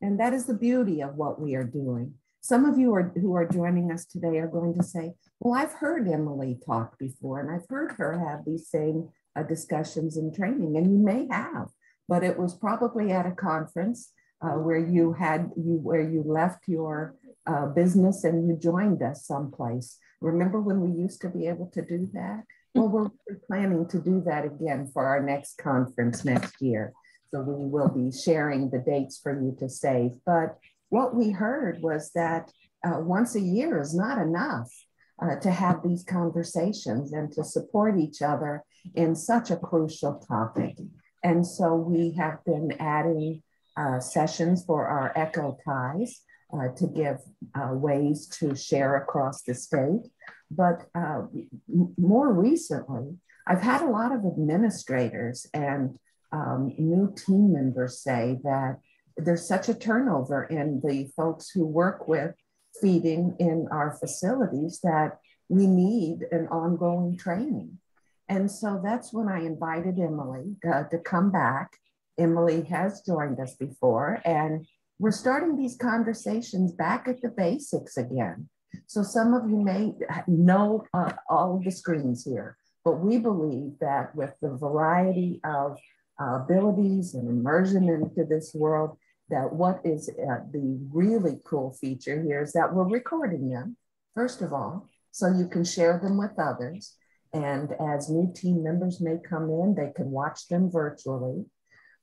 And that is the beauty of what we are doing. Some of you are, who are joining us today are going to say, well, I've heard Emily talk before and I've heard her have these same uh, discussions and training, and you may have, but it was probably at a conference uh, where you had you where you left your uh, business and you joined us someplace. Remember when we used to be able to do that? Well, we're planning to do that again for our next conference next year. So we will be sharing the dates for you to save. But what we heard was that uh, once a year is not enough uh, to have these conversations and to support each other in such a crucial topic. And so we have been adding uh, sessions for our Echo Ties uh, to give uh, ways to share across the state. But uh, more recently, I've had a lot of administrators and um, new team members say that there's such a turnover in the folks who work with feeding in our facilities that we need an ongoing training. And so that's when I invited Emily uh, to come back. Emily has joined us before, and we're starting these conversations back at the basics again. So some of you may know uh, all of the screens here, but we believe that with the variety of uh, abilities and immersion into this world, that what is uh, the really cool feature here is that we're recording them, first of all, so you can share them with others. And as new team members may come in, they can watch them virtually.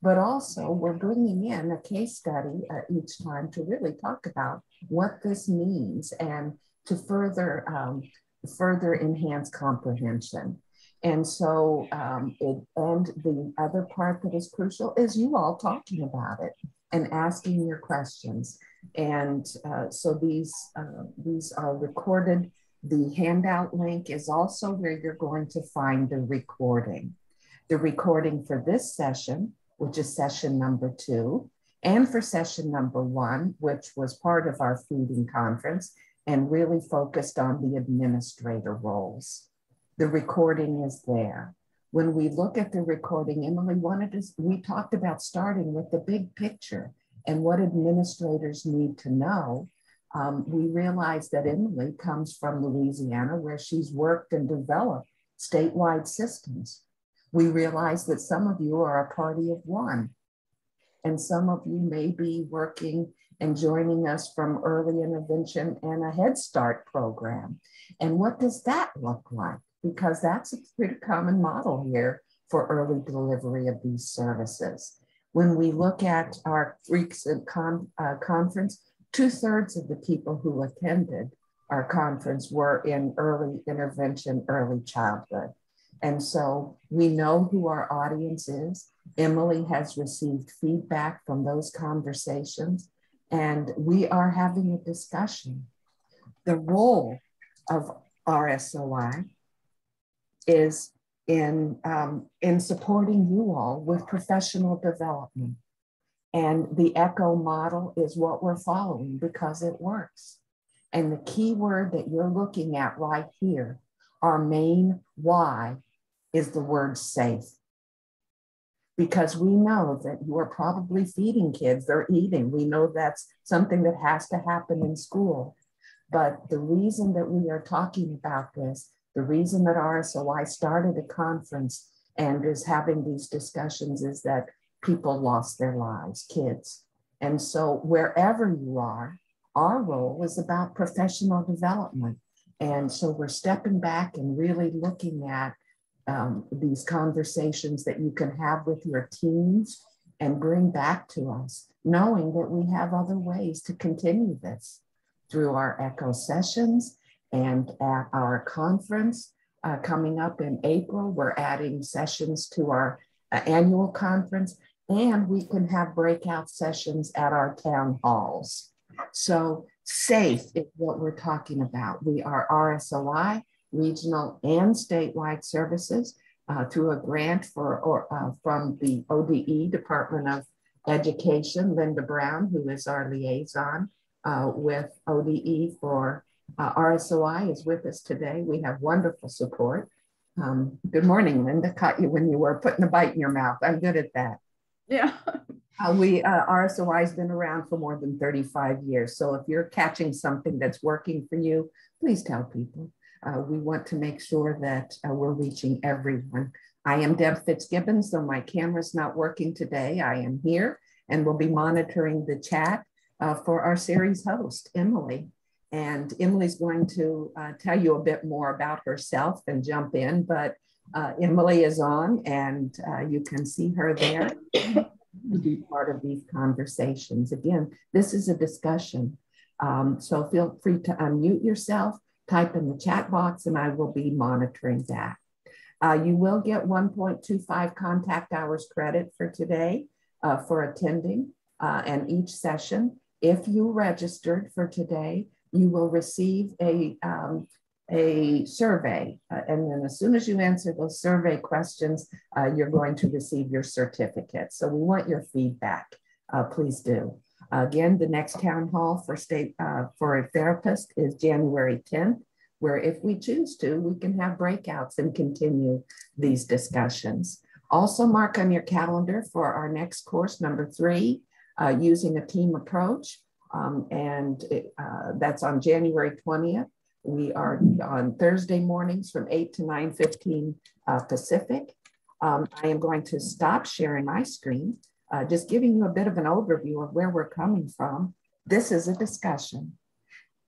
But also, we're bringing in a case study uh, each time to really talk about what this means and to further um, further enhance comprehension. And so, um, it, and the other part that is crucial is you all talking about it and asking your questions. And uh, so these, uh, these are recorded. The handout link is also where you're going to find the recording. The recording for this session, which is session number two, and for session number one, which was part of our feeding conference and really focused on the administrator roles. The recording is there when we look at the recording, Emily wanted us, we talked about starting with the big picture and what administrators need to know. Um, we realized that Emily comes from Louisiana, where she's worked and developed statewide systems. We realize that some of you are a party of one, and some of you may be working and joining us from early intervention and a Head Start program. And what does that look like? Because that's a pretty common model here for early delivery of these services. When we look at our recent con uh, conference, two thirds of the people who attended our conference were in early intervention, early childhood. And so we know who our audience is. Emily has received feedback from those conversations, and we are having a discussion. The role of RSOI is in, um, in supporting you all with professional development. And the ECHO model is what we're following because it works. And the key word that you're looking at right here, our main why, is the word safe. Because we know that you are probably feeding kids, they're eating. We know that's something that has to happen in school. But the reason that we are talking about this the reason that RSOI started a conference and is having these discussions is that people lost their lives, kids. And so wherever you are, our role is about professional development. And so we're stepping back and really looking at um, these conversations that you can have with your teams and bring back to us, knowing that we have other ways to continue this through our echo sessions and at our conference uh, coming up in April, we're adding sessions to our uh, annual conference, and we can have breakout sessions at our town halls. So, SAFE is what we're talking about. We are RSOI, regional and statewide services uh, through a grant for, or, uh, from the ODE, Department of Education, Linda Brown, who is our liaison uh, with ODE for uh, RSOI is with us today. We have wonderful support. Um, good morning, Linda. Caught you when you were putting a bite in your mouth. I'm good at that. Yeah. Uh, we uh, RSOI has been around for more than 35 years. So if you're catching something that's working for you, please tell people. Uh, we want to make sure that uh, we're reaching everyone. I am Deb Fitzgibbons, though my camera's not working today. I am here and will be monitoring the chat uh, for our series host, Emily. And Emily's going to uh, tell you a bit more about herself and jump in, but uh, Emily is on and uh, you can see her there to be part of these conversations. Again, this is a discussion. Um, so feel free to unmute yourself, type in the chat box, and I will be monitoring that. Uh, you will get 1.25 contact hours credit for today uh, for attending uh, and each session. If you registered for today, you will receive a, um, a survey. Uh, and then as soon as you answer those survey questions, uh, you're going to receive your certificate. So we want your feedback. Uh, please do. Again, the next town hall for state for a therapist is January 10th where if we choose to, we can have breakouts and continue these discussions. Also mark on your calendar for our next course, number three, uh, using a team approach. Um, and it, uh, that's on January 20th. We are on Thursday mornings from 8 to 9.15 uh, Pacific. Um, I am going to stop sharing my screen, uh, just giving you a bit of an overview of where we're coming from. This is a discussion.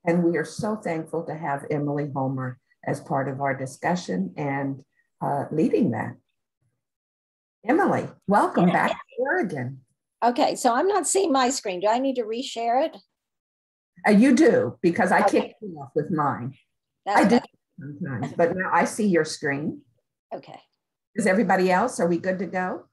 And we are so thankful to have Emily Homer as part of our discussion and uh, leading that. Emily, welcome back to Oregon. Okay, so I'm not seeing my screen. Do I need to reshare it? Uh, you do, because I okay. kicked you off with mine. That's I do sometimes, but now I see your screen. Okay. Is everybody else? Are we good to go?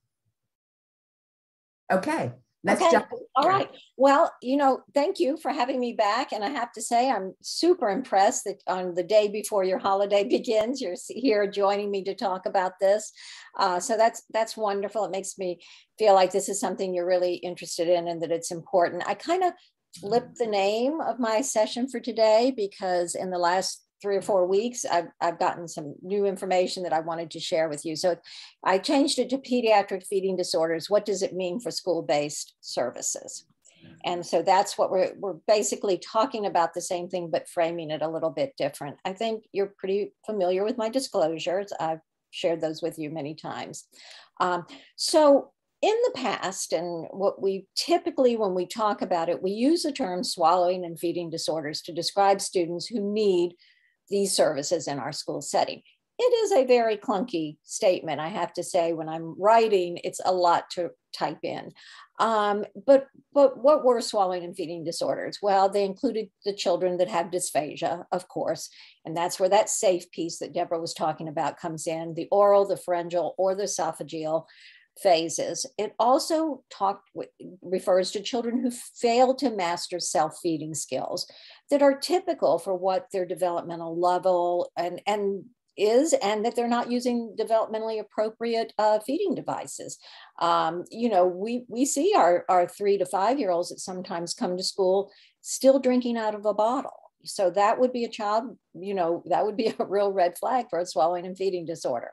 Okay. Let's okay. All right. Well, you know, thank you for having me back. And I have to say, I'm super impressed that on the day before your holiday begins, you're here joining me to talk about this. Uh, so that's that's wonderful. It makes me feel like this is something you're really interested in and that it's important. I kind of flipped the name of my session for today because in the last three or four weeks, I've, I've gotten some new information that I wanted to share with you. So I changed it to pediatric feeding disorders. What does it mean for school-based services? And so that's what we're, we're basically talking about the same thing, but framing it a little bit different. I think you're pretty familiar with my disclosures. I've shared those with you many times. Um, so in the past, and what we typically, when we talk about it, we use the term swallowing and feeding disorders to describe students who need these services in our school setting. It is a very clunky statement, I have to say. When I'm writing, it's a lot to type in. Um, but but what were swallowing and feeding disorders? Well, they included the children that have dysphagia, of course, and that's where that safe piece that Deborah was talking about comes in: the oral, the pharyngeal, or the esophageal phases. It also talk, refers to children who fail to master self-feeding skills that are typical for what their developmental level and, and is and that they're not using developmentally appropriate uh, feeding devices. Um, you know, we, we see our, our three to five year olds that sometimes come to school still drinking out of a bottle. So that would be a child, you know, that would be a real red flag for a swallowing and feeding disorder.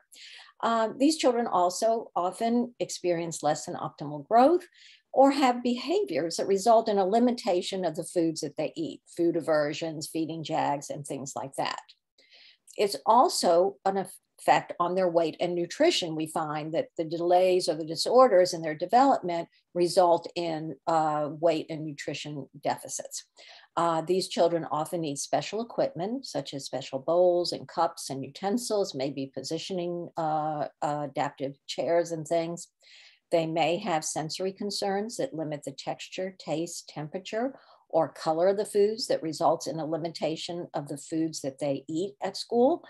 Um, these children also often experience less than optimal growth or have behaviors that result in a limitation of the foods that they eat, food aversions, feeding jags, and things like that. It's also an effect on their weight and nutrition. We find that the delays or the disorders in their development result in uh, weight and nutrition deficits. Uh, these children often need special equipment, such as special bowls and cups and utensils, maybe positioning uh, adaptive chairs and things. They may have sensory concerns that limit the texture, taste, temperature, or color of the foods that results in a limitation of the foods that they eat at school.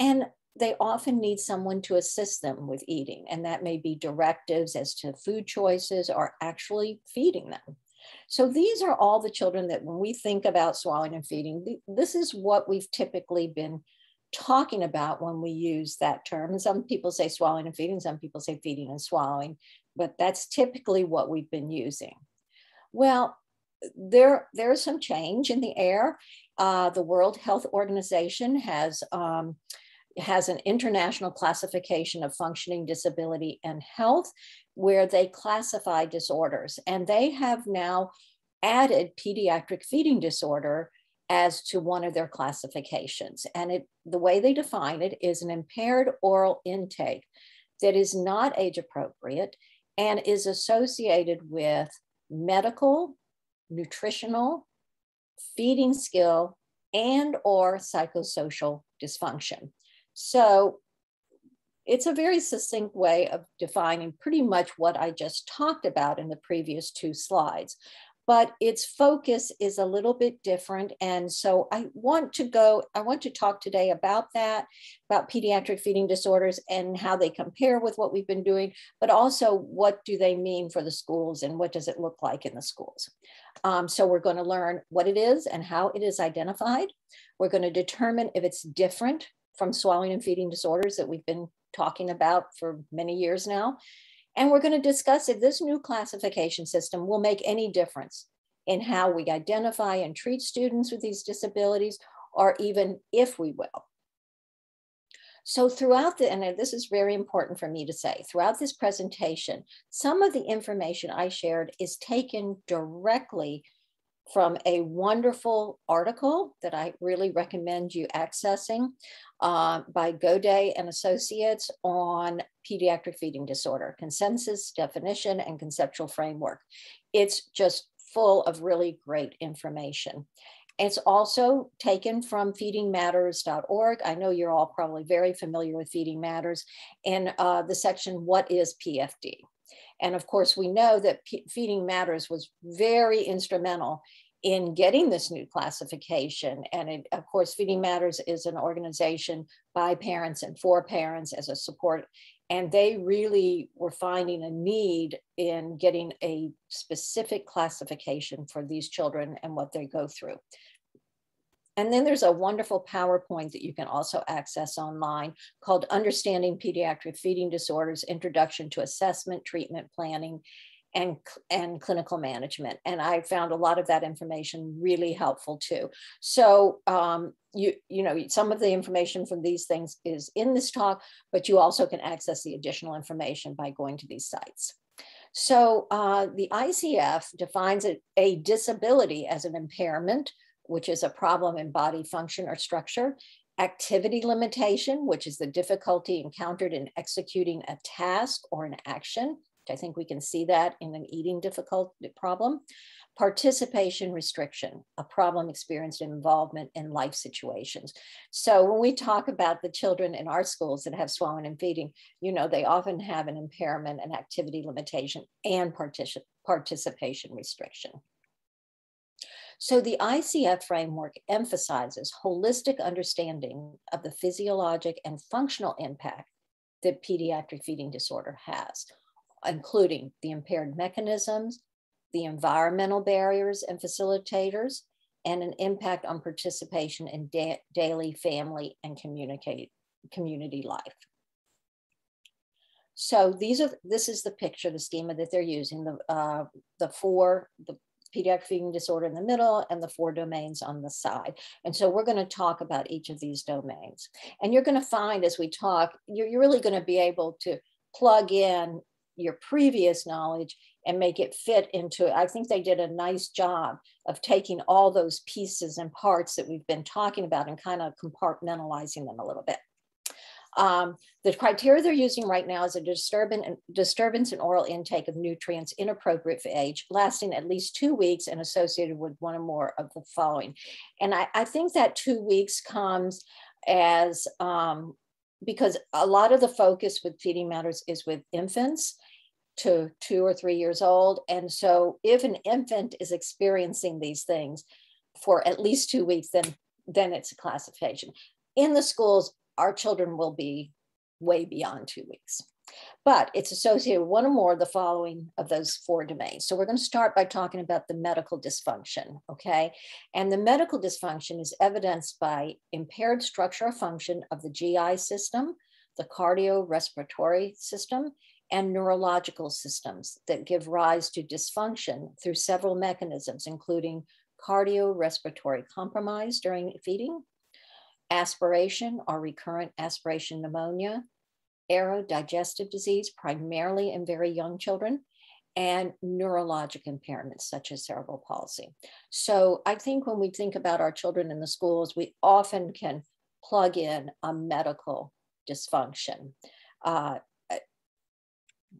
And they often need someone to assist them with eating, and that may be directives as to food choices or actually feeding them. So these are all the children that when we think about swallowing and feeding, this is what we've typically been talking about when we use that term. And some people say swallowing and feeding, some people say feeding and swallowing, but that's typically what we've been using. Well, there, there's some change in the air. Uh, the World Health Organization has um, has an international classification of functioning disability and health where they classify disorders. And they have now added pediatric feeding disorder as to one of their classifications. And it, the way they define it is an impaired oral intake that is not age appropriate and is associated with medical, nutritional, feeding skill, and or psychosocial dysfunction. So it's a very succinct way of defining pretty much what I just talked about in the previous two slides but its focus is a little bit different. And so I want to go, I want to talk today about that, about pediatric feeding disorders and how they compare with what we've been doing, but also what do they mean for the schools and what does it look like in the schools. Um, so we're going to learn what it is and how it is identified. We're going to determine if it's different from swallowing and feeding disorders that we've been talking about for many years now. And we're going to discuss if this new classification system will make any difference in how we identify and treat students with these disabilities, or even if we will. So throughout the, and this is very important for me to say, throughout this presentation, some of the information I shared is taken directly from a wonderful article that I really recommend you accessing uh, by Goday and Associates on pediatric feeding disorder, consensus, definition, and conceptual framework. It's just full of really great information. It's also taken from feedingmatters.org. I know you're all probably very familiar with Feeding Matters and uh, the section, What is PFD? And of course, we know that P Feeding Matters was very instrumental in getting this new classification. And it, of course, Feeding Matters is an organization by parents and for parents as a support. And they really were finding a need in getting a specific classification for these children and what they go through. And then there's a wonderful PowerPoint that you can also access online called Understanding Pediatric Feeding Disorders, Introduction to Assessment, Treatment Planning, and, and clinical management. And I found a lot of that information really helpful too. So um, you, you know, some of the information from these things is in this talk, but you also can access the additional information by going to these sites. So uh, the ICF defines a, a disability as an impairment which is a problem in body function or structure, activity limitation, which is the difficulty encountered in executing a task or an action. I think we can see that in an eating difficult uh, problem. Participation restriction, a problem experienced in involvement in life situations. So when we talk about the children in our schools that have swallowing and feeding, you know, they often have an impairment, an activity limitation, and participation restriction. So the ICF framework emphasizes holistic understanding of the physiologic and functional impact that pediatric feeding disorder has, including the impaired mechanisms, the environmental barriers and facilitators, and an impact on participation in da daily family and community life. So these are this is the picture, the schema that they're using. The uh, the four the pediatric feeding disorder in the middle and the four domains on the side. And so we're going to talk about each of these domains. And you're going to find as we talk, you're, you're really going to be able to plug in your previous knowledge and make it fit into it. I think they did a nice job of taking all those pieces and parts that we've been talking about and kind of compartmentalizing them a little bit. Um, the criteria they're using right now is a disturbance, in oral intake of nutrients inappropriate for age, lasting at least two weeks and associated with one or more of the following. And I, I think that two weeks comes as um, because a lot of the focus with feeding matters is with infants to two or three years old. And so if an infant is experiencing these things for at least two weeks, then, then it's a classification. In the schools, our children will be way beyond two weeks. But it's associated with one or more of the following of those four domains. So we're going to start by talking about the medical dysfunction, okay? And the medical dysfunction is evidenced by impaired structure or function of the GI system, the cardiorespiratory system, and neurological systems that give rise to dysfunction through several mechanisms, including cardiorespiratory compromise during feeding, aspiration or recurrent aspiration pneumonia, aerodigestive disease, primarily in very young children, and neurologic impairments such as cerebral palsy. So I think when we think about our children in the schools, we often can plug in a medical dysfunction. Uh,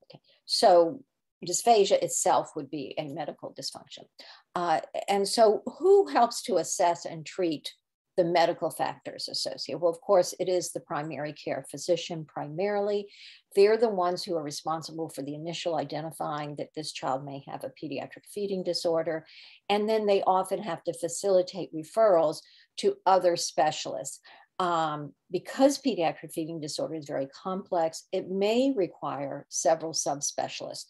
okay. So dysphagia itself would be a medical dysfunction. Uh, and so who helps to assess and treat the medical factors associated? Well, of course, it is the primary care physician primarily. They're the ones who are responsible for the initial identifying that this child may have a pediatric feeding disorder. And then they often have to facilitate referrals to other specialists. Um, because pediatric feeding disorder is very complex, it may require several subspecialists.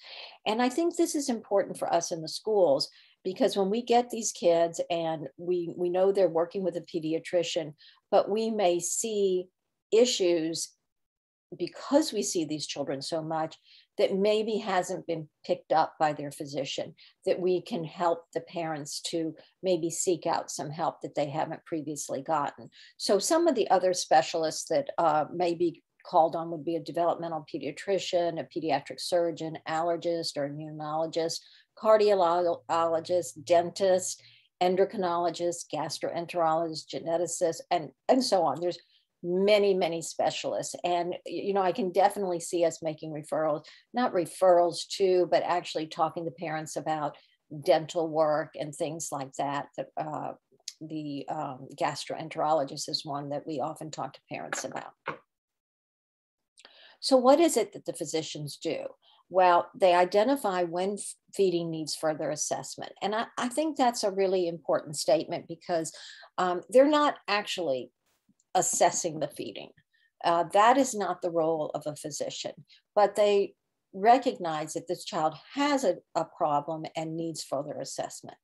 And I think this is important for us in the schools because when we get these kids and we we know they're working with a pediatrician but we may see issues because we see these children so much that maybe hasn't been picked up by their physician that we can help the parents to maybe seek out some help that they haven't previously gotten so some of the other specialists that uh, may be called on would be a developmental pediatrician a pediatric surgeon allergist or immunologist cardiologist, dentist, endocrinologist, gastroenterologist, geneticist, and, and so on. There's many, many specialists. And, you know, I can definitely see us making referrals, not referrals to, but actually talking to parents about dental work and things like that. that uh, the um, gastroenterologist is one that we often talk to parents about. So, what is it that the physicians do? Well, they identify when feeding needs further assessment. And I, I think that's a really important statement because um, they're not actually assessing the feeding. Uh, that is not the role of a physician, but they recognize that this child has a, a, problem and needs further assessment.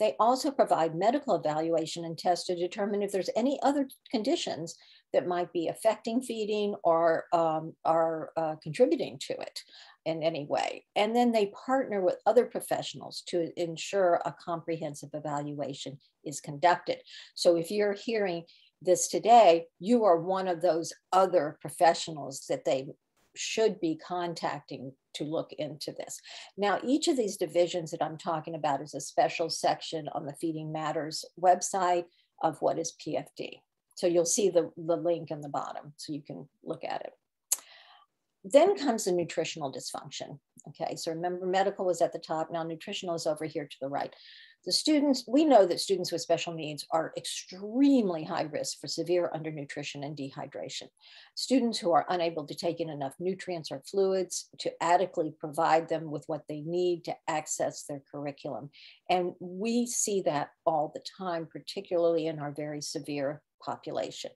They also provide medical evaluation and tests to determine if there's any other conditions that might be affecting feeding or um, are uh, contributing to it in any way. And then they partner with other professionals to ensure a comprehensive evaluation is conducted. So if you're hearing this today, you are one of those other professionals that they should be contacting to look into this. Now, each of these divisions that I'm talking about is a special section on the Feeding Matters website of what is PFD. So you'll see the, the link in the bottom so you can look at it. Then comes the nutritional dysfunction. Okay, so remember medical was at the top, now nutritional is over here to the right. The students, we know that students with special needs are extremely high risk for severe undernutrition and dehydration. Students who are unable to take in enough nutrients or fluids to adequately provide them with what they need to access their curriculum. And we see that all the time, particularly in our very severe population.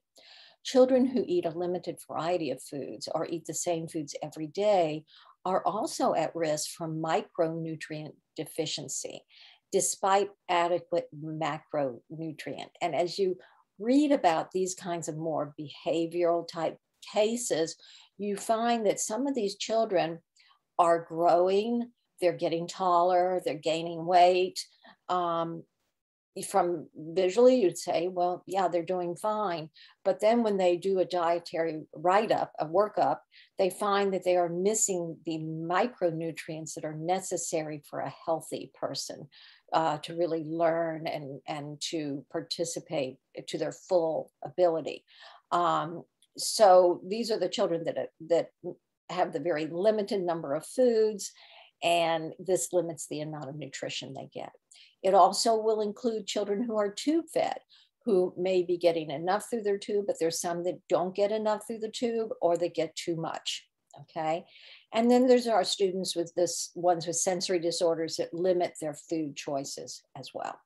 Children who eat a limited variety of foods or eat the same foods every day are also at risk for micronutrient deficiency despite adequate macronutrient. And as you read about these kinds of more behavioral type cases, you find that some of these children are growing, they're getting taller, they're gaining weight. Um, from visually, you'd say, well, yeah, they're doing fine. But then when they do a dietary write up, a workup, they find that they are missing the micronutrients that are necessary for a healthy person uh, to really learn and, and to participate to their full ability. Um, so these are the children that, that have the very limited number of foods, and this limits the amount of nutrition they get. It also will include children who are tube fed, who may be getting enough through their tube, but there's some that don't get enough through the tube or they get too much. Okay. And then there's our students with this ones with sensory disorders that limit their food choices as well.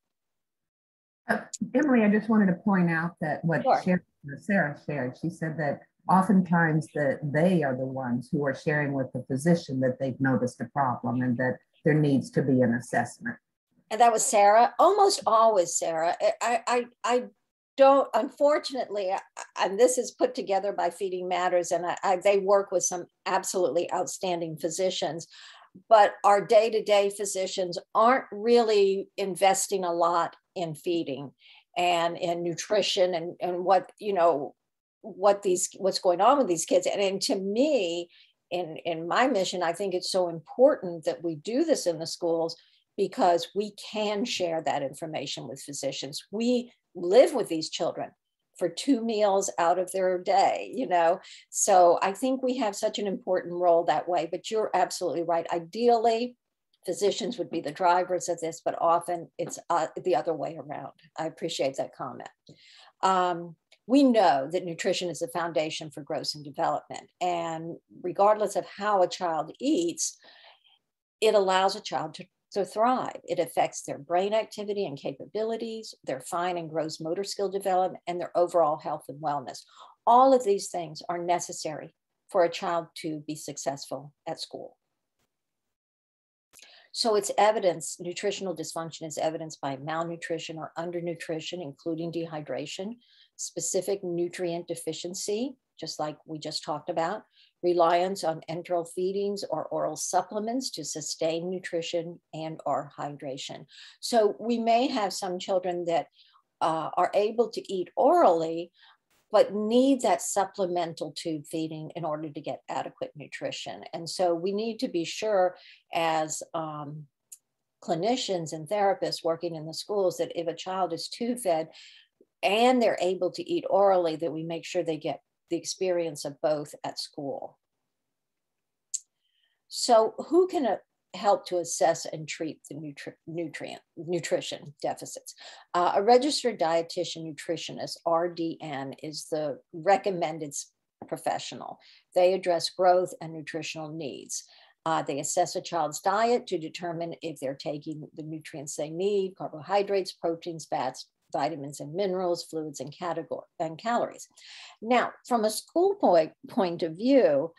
Uh, Emily, I just wanted to point out that what sure. Sarah shared, she said that oftentimes that they are the ones who are sharing with the physician that they've noticed a problem and that there needs to be an assessment. And that was Sarah, almost always Sarah. I, I, I don't unfortunately and this is put together by feeding matters and I, I, they work with some absolutely outstanding physicians but our day-to-day physicians aren't really investing a lot in feeding and in nutrition and, and what you know what these what's going on with these kids. And, and to me in in my mission i think it's so important that we do this in the schools because we can share that information with physicians. We live with these children for two meals out of their day you know? So i think we have such an important role that way but you're absolutely right. Ideally physicians would be the drivers of this but often it's uh, the other way around. I appreciate that comment. Um, we know that nutrition is the foundation for growth and development. And regardless of how a child eats, it allows a child to, to thrive. It affects their brain activity and capabilities, their fine and gross motor skill development, and their overall health and wellness. All of these things are necessary for a child to be successful at school. So it's evidence, nutritional dysfunction is evidenced by malnutrition or undernutrition, including dehydration, specific nutrient deficiency, just like we just talked about, reliance on enteral feedings or oral supplements to sustain nutrition and or hydration. So we may have some children that uh, are able to eat orally, but need that supplemental tube feeding in order to get adequate nutrition. And so we need to be sure as um, clinicians and therapists working in the schools that if a child is tube fed, and they're able to eat orally, that we make sure they get the experience of both at school. So who can uh, help to assess and treat the nutri nutrient nutrition deficits? Uh, a registered dietitian nutritionist, RDN, is the recommended professional. They address growth and nutritional needs. Uh, they assess a child's diet to determine if they're taking the nutrients they need, carbohydrates, proteins, fats, vitamins and minerals, fluids and, category, and calories. Now, from a school point, point of view,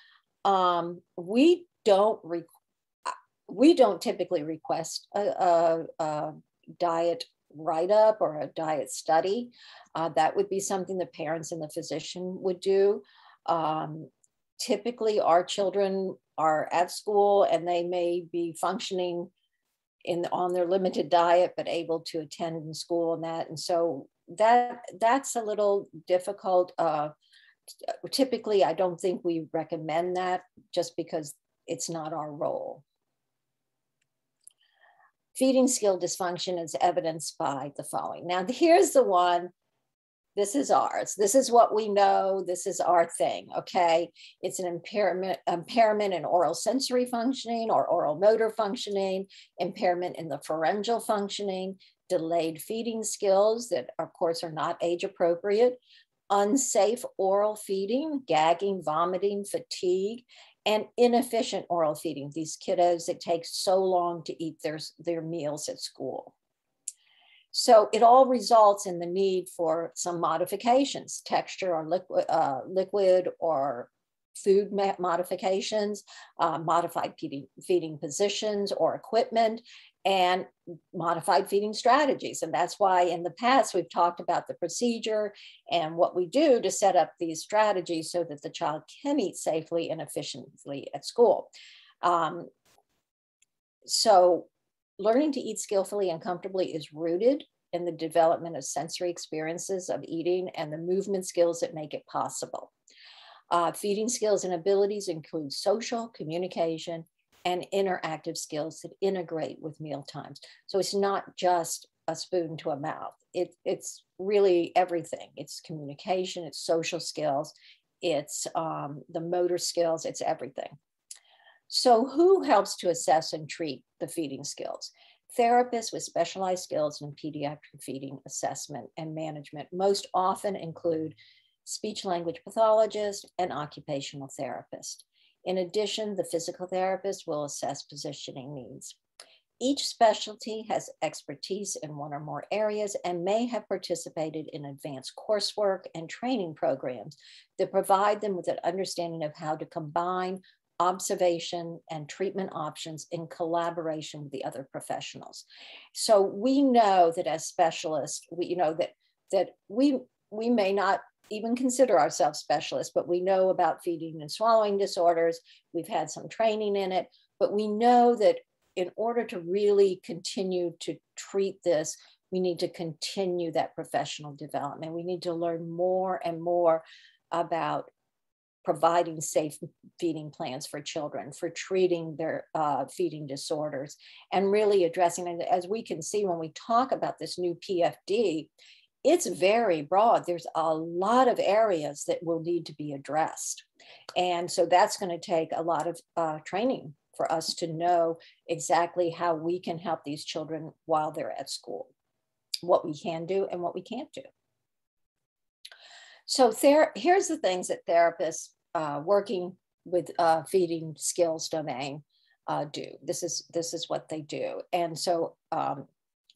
um, we don't re- we don't typically request a, a, a diet write up or a diet study. Uh, that would be something the parents and the physician would do. Um, typically, our children are at school and they may be functioning in on their limited diet but able to attend in school and that and so that that's a little difficult uh, typically i don't think we recommend that just because it's not our role. Feeding skill dysfunction is evidenced by the following. Now here's the one this is ours. This is what we know. This is our thing. Okay. It's an impairment, impairment in oral sensory functioning or oral motor functioning, impairment in the pharyngeal functioning, delayed feeding skills that, of course, are not age appropriate, unsafe oral feeding, gagging, vomiting, fatigue, and inefficient oral feeding. These kiddos, it takes so long to eat their, their meals at school. So it all results in the need for some modifications, texture or liquid, uh, liquid or food modifications, uh, modified feeding, positions or equipment, and modified feeding strategies. And that's why in the past we've talked about the procedure and what we do to set up these strategies so that the child can eat safely and efficiently at school. Um, so learning to eat skillfully and comfortably is rooted in the development of sensory experiences of eating and the movement skills that make it possible. Uh, feeding skills and abilities include social, communication, and interactive skills that integrate with meal times. So it's not just a spoon to a mouth. It, it's really everything. It's communication, it's social skills, it's um, the motor skills, it's everything. So, who helps to assess and treat the feeding skills? Therapists with specialized skills in pediatric feeding assessment and management most often include speech language pathologist and occupational therapist. In addition, the physical therapist will assess positioning needs. Each specialty has expertise in one or more areas and may have participated in advanced coursework and training programs that provide them with an understanding of how to combine observation and treatment options in collaboration with the other professionals. So we know that as specialists, we you know that that we we may not even consider ourselves specialists, but we know about feeding and swallowing disorders. We've had some training in it, but we know that in order to really continue to treat this, we need to continue that professional development. We need to learn more and more about providing safe feeding plans for children, for treating their uh, feeding disorders, and really addressing it. As we can see when we talk about this new PFD, it's very broad. There's a lot of areas that will need to be addressed. And so that's going to take a lot of uh, training for us to know exactly how we can help these children while they're at school, what we can do and what we can't do. So there, here's the things that therapists uh, working with uh, feeding skills domain uh, do. This is this is what they do, and so um,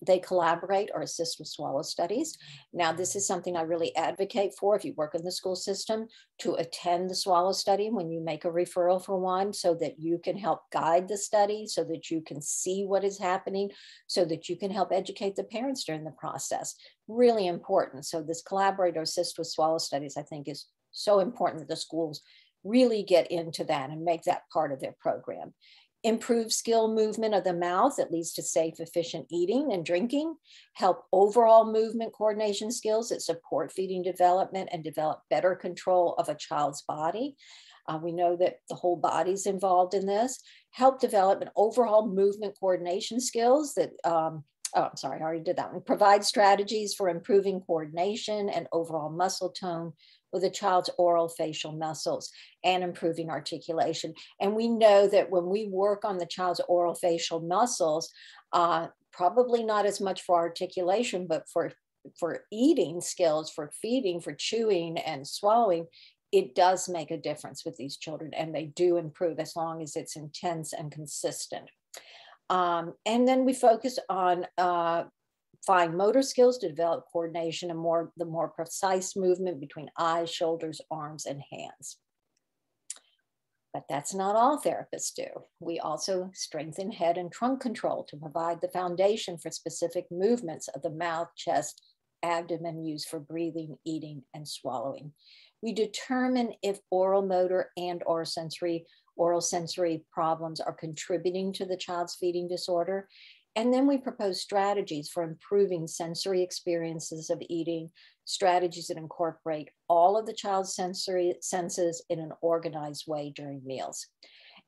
they collaborate or assist with swallow studies. Now, this is something I really advocate for if you work in the school system to attend the swallow study when you make a referral for one so that you can help guide the study, so that you can see what is happening, so that you can help educate the parents during the process. Really important. So this collaborate or assist with swallow studies, I think is so important that the schools really get into that and make that part of their program improve skill movement of the mouth that leads to safe, efficient eating and drinking, help overall movement coordination skills that support feeding development and develop better control of a child's body. Uh, we know that the whole body's involved in this. Help develop an overall movement coordination skills that, um, oh, I'm sorry, I already did that one. Provide strategies for improving coordination and overall muscle tone with a child's oral facial muscles and improving articulation. And we know that when we work on the child's oral facial muscles, uh, probably not as much for articulation, but for for eating skills, for feeding, for chewing and swallowing, it does make a difference with these children and they do improve as long as it's intense and consistent. Um, and then we focus on uh, fine motor skills to develop coordination and more the more precise movement between eyes, shoulders, arms, and hands. But that's not all therapists do. We also strengthen head and trunk control to provide the foundation for specific movements of the mouth, chest, abdomen used for breathing, eating, and swallowing. We determine if oral motor and or sensory oral sensory problems are contributing to the child's feeding disorder and then we propose strategies for improving sensory experiences of eating, strategies that incorporate all of the child's sensory senses in an organized way during meals.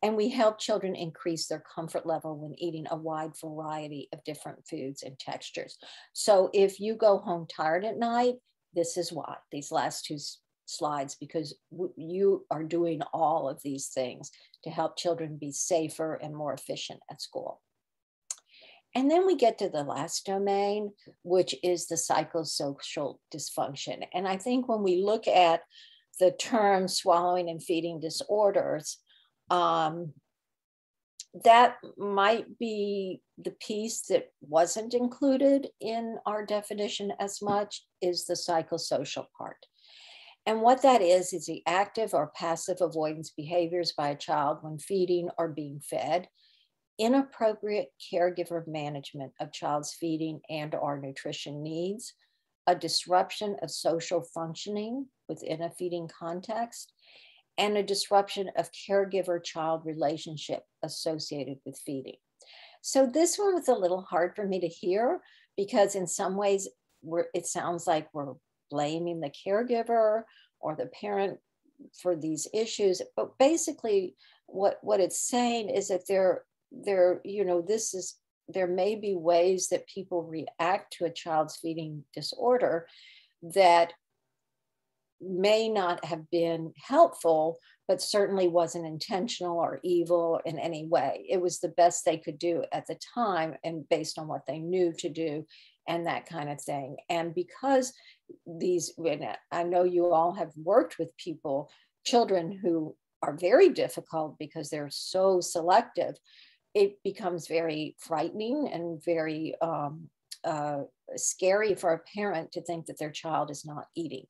And we help children increase their comfort level when eating a wide variety of different foods and textures. So if you go home tired at night, this is why, these last two slides, because you are doing all of these things to help children be safer and more efficient at school. And then we get to the last domain, which is the psychosocial dysfunction. And I think when we look at the term swallowing and feeding disorders, um, that might be the piece that wasn't included in our definition as much is the psychosocial part. And what that is, is the active or passive avoidance behaviors by a child when feeding or being fed inappropriate caregiver management of child's feeding and or nutrition needs, a disruption of social functioning within a feeding context, and a disruption of caregiver-child relationship associated with feeding. So this one was a little hard for me to hear because in some ways it sounds like we're blaming the caregiver or the parent for these issues. But basically what, what it's saying is that there there, you know, this is, there may be ways that people react to a child's feeding disorder that may not have been helpful, but certainly wasn't intentional or evil in any way. It was the best they could do at the time and based on what they knew to do and that kind of thing. And because these, I know you all have worked with people, children who are very difficult because they're so selective it becomes very frightening and very um, uh, scary for a parent to think that their child is not eating.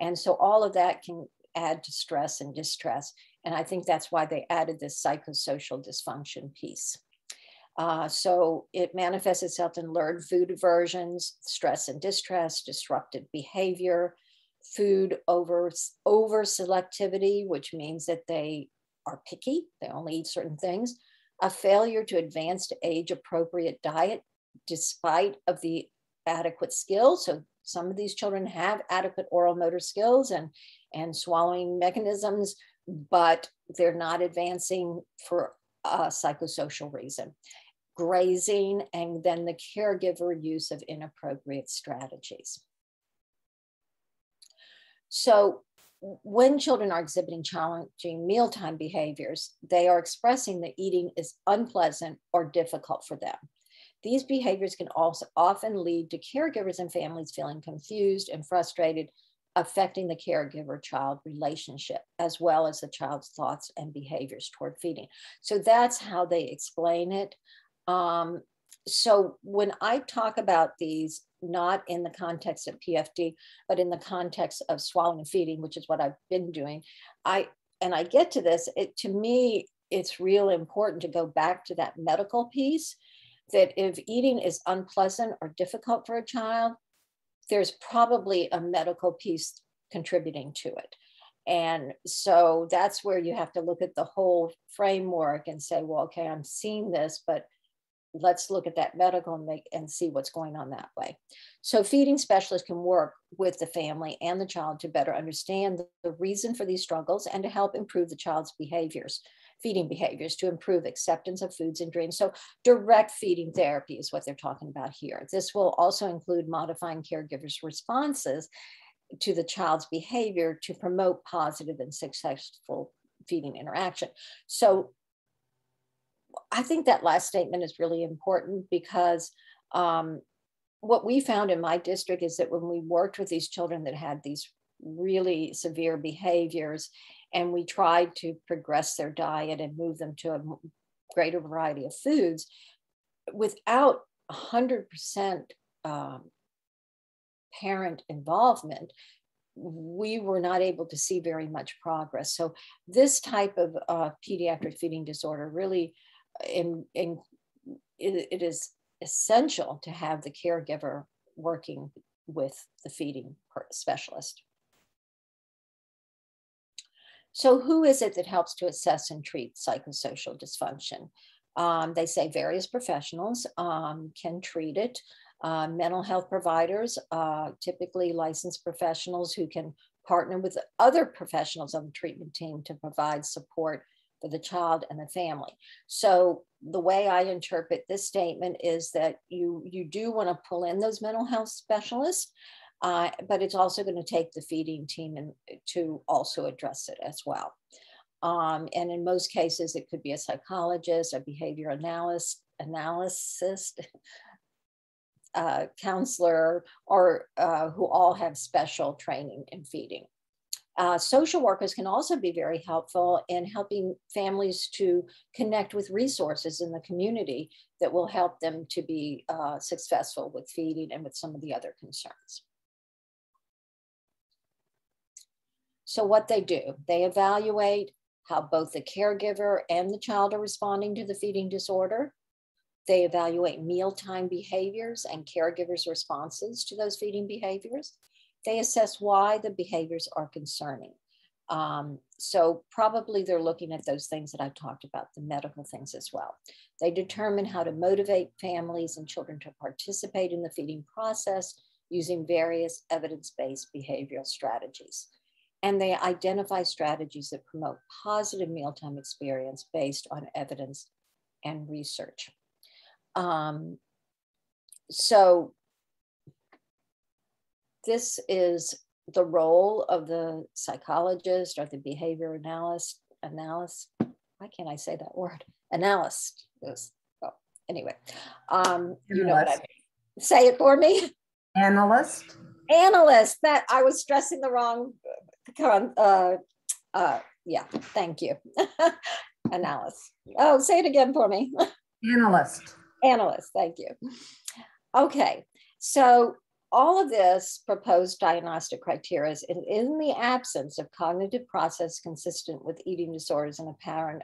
And so all of that can add to stress and distress. And I think that's why they added this psychosocial dysfunction piece. Uh, so it manifests itself in learned food aversions, stress and distress, disruptive behavior, food over, over selectivity, which means that they are picky, they only eat certain things, a failure to advance to age appropriate diet despite of the adequate skills. So some of these children have adequate oral motor skills and, and swallowing mechanisms, but they're not advancing for a psychosocial reason. Grazing and then the caregiver use of inappropriate strategies. So when children are exhibiting challenging mealtime behaviors, they are expressing that eating is unpleasant or difficult for them. These behaviors can also often lead to caregivers and families feeling confused and frustrated, affecting the caregiver child relationship, as well as the child's thoughts and behaviors toward feeding. So that's how they explain it. Um, so when I talk about these, not in the context of PFD, but in the context of swallowing and feeding, which is what I've been doing, I and I get to this, it to me, it's real important to go back to that medical piece that if eating is unpleasant or difficult for a child, there's probably a medical piece contributing to it. And so that's where you have to look at the whole framework and say, well, okay, I'm seeing this, but let's look at that medical and make and see what's going on that way. So feeding specialists can work with the family and the child to better understand the reason for these struggles and to help improve the child's behaviors, feeding behaviors to improve acceptance of foods and drinks. So direct feeding therapy is what they're talking about here. This will also include modifying caregivers' responses to the child's behavior to promote positive and successful feeding interaction. So I think that last statement is really important because um, what we found in my district is that when we worked with these children that had these really severe behaviors and we tried to progress their diet and move them to a greater variety of foods without 100% um, parent involvement we were not able to see very much progress. So this type of uh, pediatric feeding disorder really in, in, it, it is essential to have the caregiver working with the feeding specialist. So who is it that helps to assess and treat psychosocial dysfunction? Um, they say various professionals um, can treat it. Uh, mental health providers, uh, typically licensed professionals who can partner with other professionals on the treatment team to provide support for the child and the family. So the way I interpret this statement is that you you do want to pull in those mental health specialists, uh, but it's also going to take the feeding team and to also address it as well. Um, and in most cases, it could be a psychologist, a behavior analyst, analysis, uh, counselor, or uh, who all have special training in feeding. Uh, social workers can also be very helpful in helping families to connect with resources in the community that will help them to be uh, successful with feeding and with some of the other concerns. So what they do, they evaluate how both the caregiver and the child are responding to the feeding disorder. They evaluate mealtime behaviors and caregivers' responses to those feeding behaviors they assess why the behaviors are concerning. Um, so probably they're looking at those things that I've talked about, the medical things as well. They determine how to motivate families and children to participate in the feeding process using various evidence-based behavioral strategies. And they identify strategies that promote positive mealtime experience based on evidence and research. Um, so this is the role of the psychologist or the behavior analyst, analyst, why can't I say that word? Analyst. Is, oh, anyway, um, you know what I mean. Say it for me. Analyst. Analyst. That I was stressing the wrong. Uh, uh, yeah. Thank you. Analyst. Oh, say it again for me. Analyst. Analyst. Thank you. Okay. So all of this proposed diagnostic criteria is in, in, the absence of cognitive process consistent with eating disorders and apparent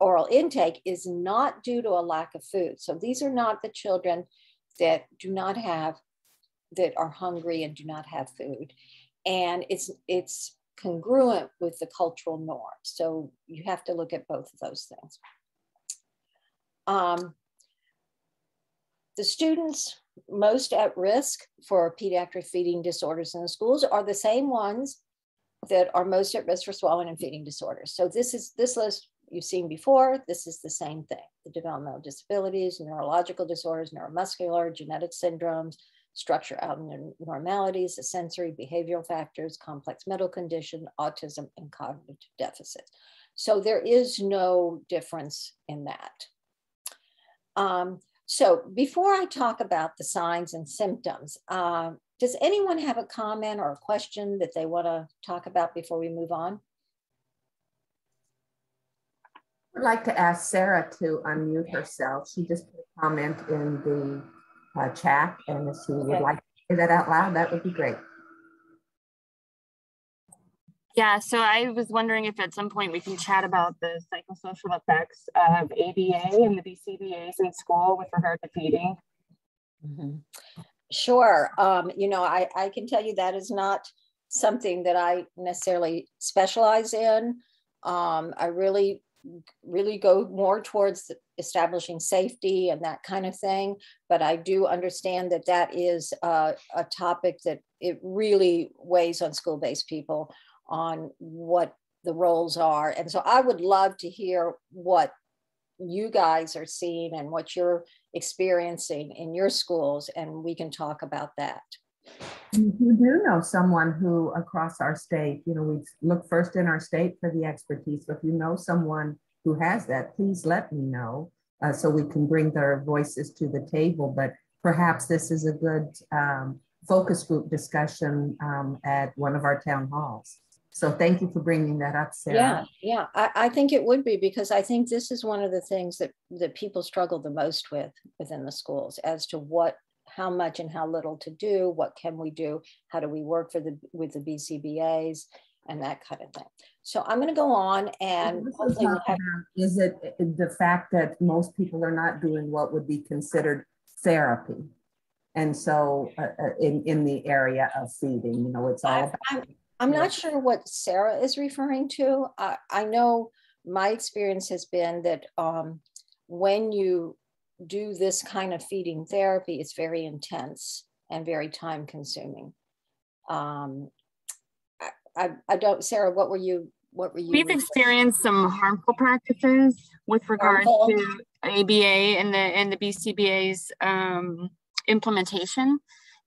oral intake is not due to a lack of food. So these are not the children that do not have, that are hungry and do not have food. And it's, it's congruent with the cultural norm. So you have to look at both of those things. Um, the students most at risk for pediatric feeding disorders in the schools are the same ones that are most at risk for swallowing and feeding disorders. So this is this list you've seen before. This is the same thing: the developmental disabilities, neurological disorders, neuromuscular, genetic syndromes, structure abnormalities, the sensory behavioral factors, complex mental condition, autism, and cognitive deficits. So there is no difference in that. Um, so before I talk about the signs and symptoms, uh, does anyone have a comment or a question that they want to talk about before we move on? I'd like to ask Sarah to unmute herself. She just put a comment in the uh, chat. And if she would like to say that out loud, that would be great. Yeah, so I was wondering if at some point we can chat about the psychosocial effects of ABA and the BCBAs in school with regard to feeding. Mm -hmm. Sure. Um, you know, I, I can tell you that is not something that I necessarily specialize in. Um, I really really go more towards establishing safety and that kind of thing. But I do understand that that is a, a topic that it really weighs on school-based people on what the roles are. And so I would love to hear what you guys are seeing and what you're experiencing in your schools, and we can talk about that. You do know someone who across our state, you know, we look first in our state for the expertise. But if you know someone who has that, please let me know uh, so we can bring their voices to the table. But perhaps this is a good um, focus group discussion um, at one of our town halls. So thank you for bringing that up, Sarah. Yeah, yeah, I, I, think it would be because I think this is one of the things that that people struggle the most with within the schools as to what how much and how little to do, what can we do, how do we work for the with the BCBAs and that kind of thing. So I'm going to go on and hopefully we'll have- is it the fact that most people are not doing what would be considered therapy, and so uh, uh in in the area of feeding, you know, it's all. I, I'm, I'm not sure what Sarah is referring to. I, I know my experience has been that um, when you do this kind of feeding therapy, it's very intense and very time consuming. Um, I, I, I, don't, Sarah, what were you, what were you? We've experienced some harmful practices with regard harmful. to ABA and the, and the BCBA's um, implementation.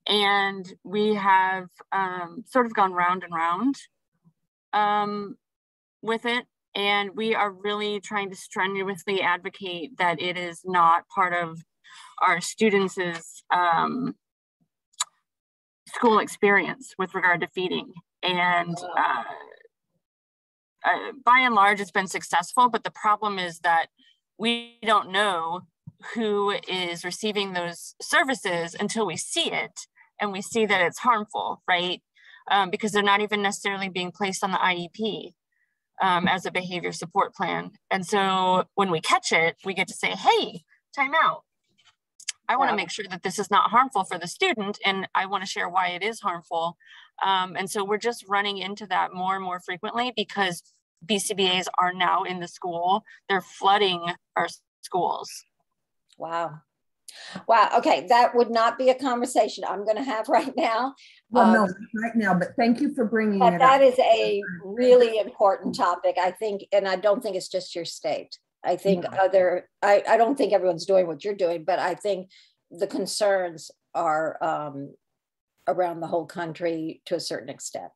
And we have um, sort of gone round and round um, with it and we are really trying to strenuously advocate that it is not part of our students' um, school experience with regard to feeding. And uh, uh, by and large, it's been successful, but the problem is that we don't know who is receiving those services until we see it and we see that it's harmful, right? Um, because they're not even necessarily being placed on the IEP um, as a behavior support plan. And so when we catch it, we get to say, hey, time out. I want to make sure that this is not harmful for the student, and I want to share why it is harmful. Um, and so we're just running into that more and more frequently because BCBAs are now in the school. They're flooding our schools. Wow. Wow. Okay. That would not be a conversation I'm going to have right now. Well, um, no, right now, but thank you for bringing but that up. is a really important topic, I think. And I don't think it's just your state. I think no. other, I, I don't think everyone's doing what you're doing, but I think the concerns are um, around the whole country to a certain extent.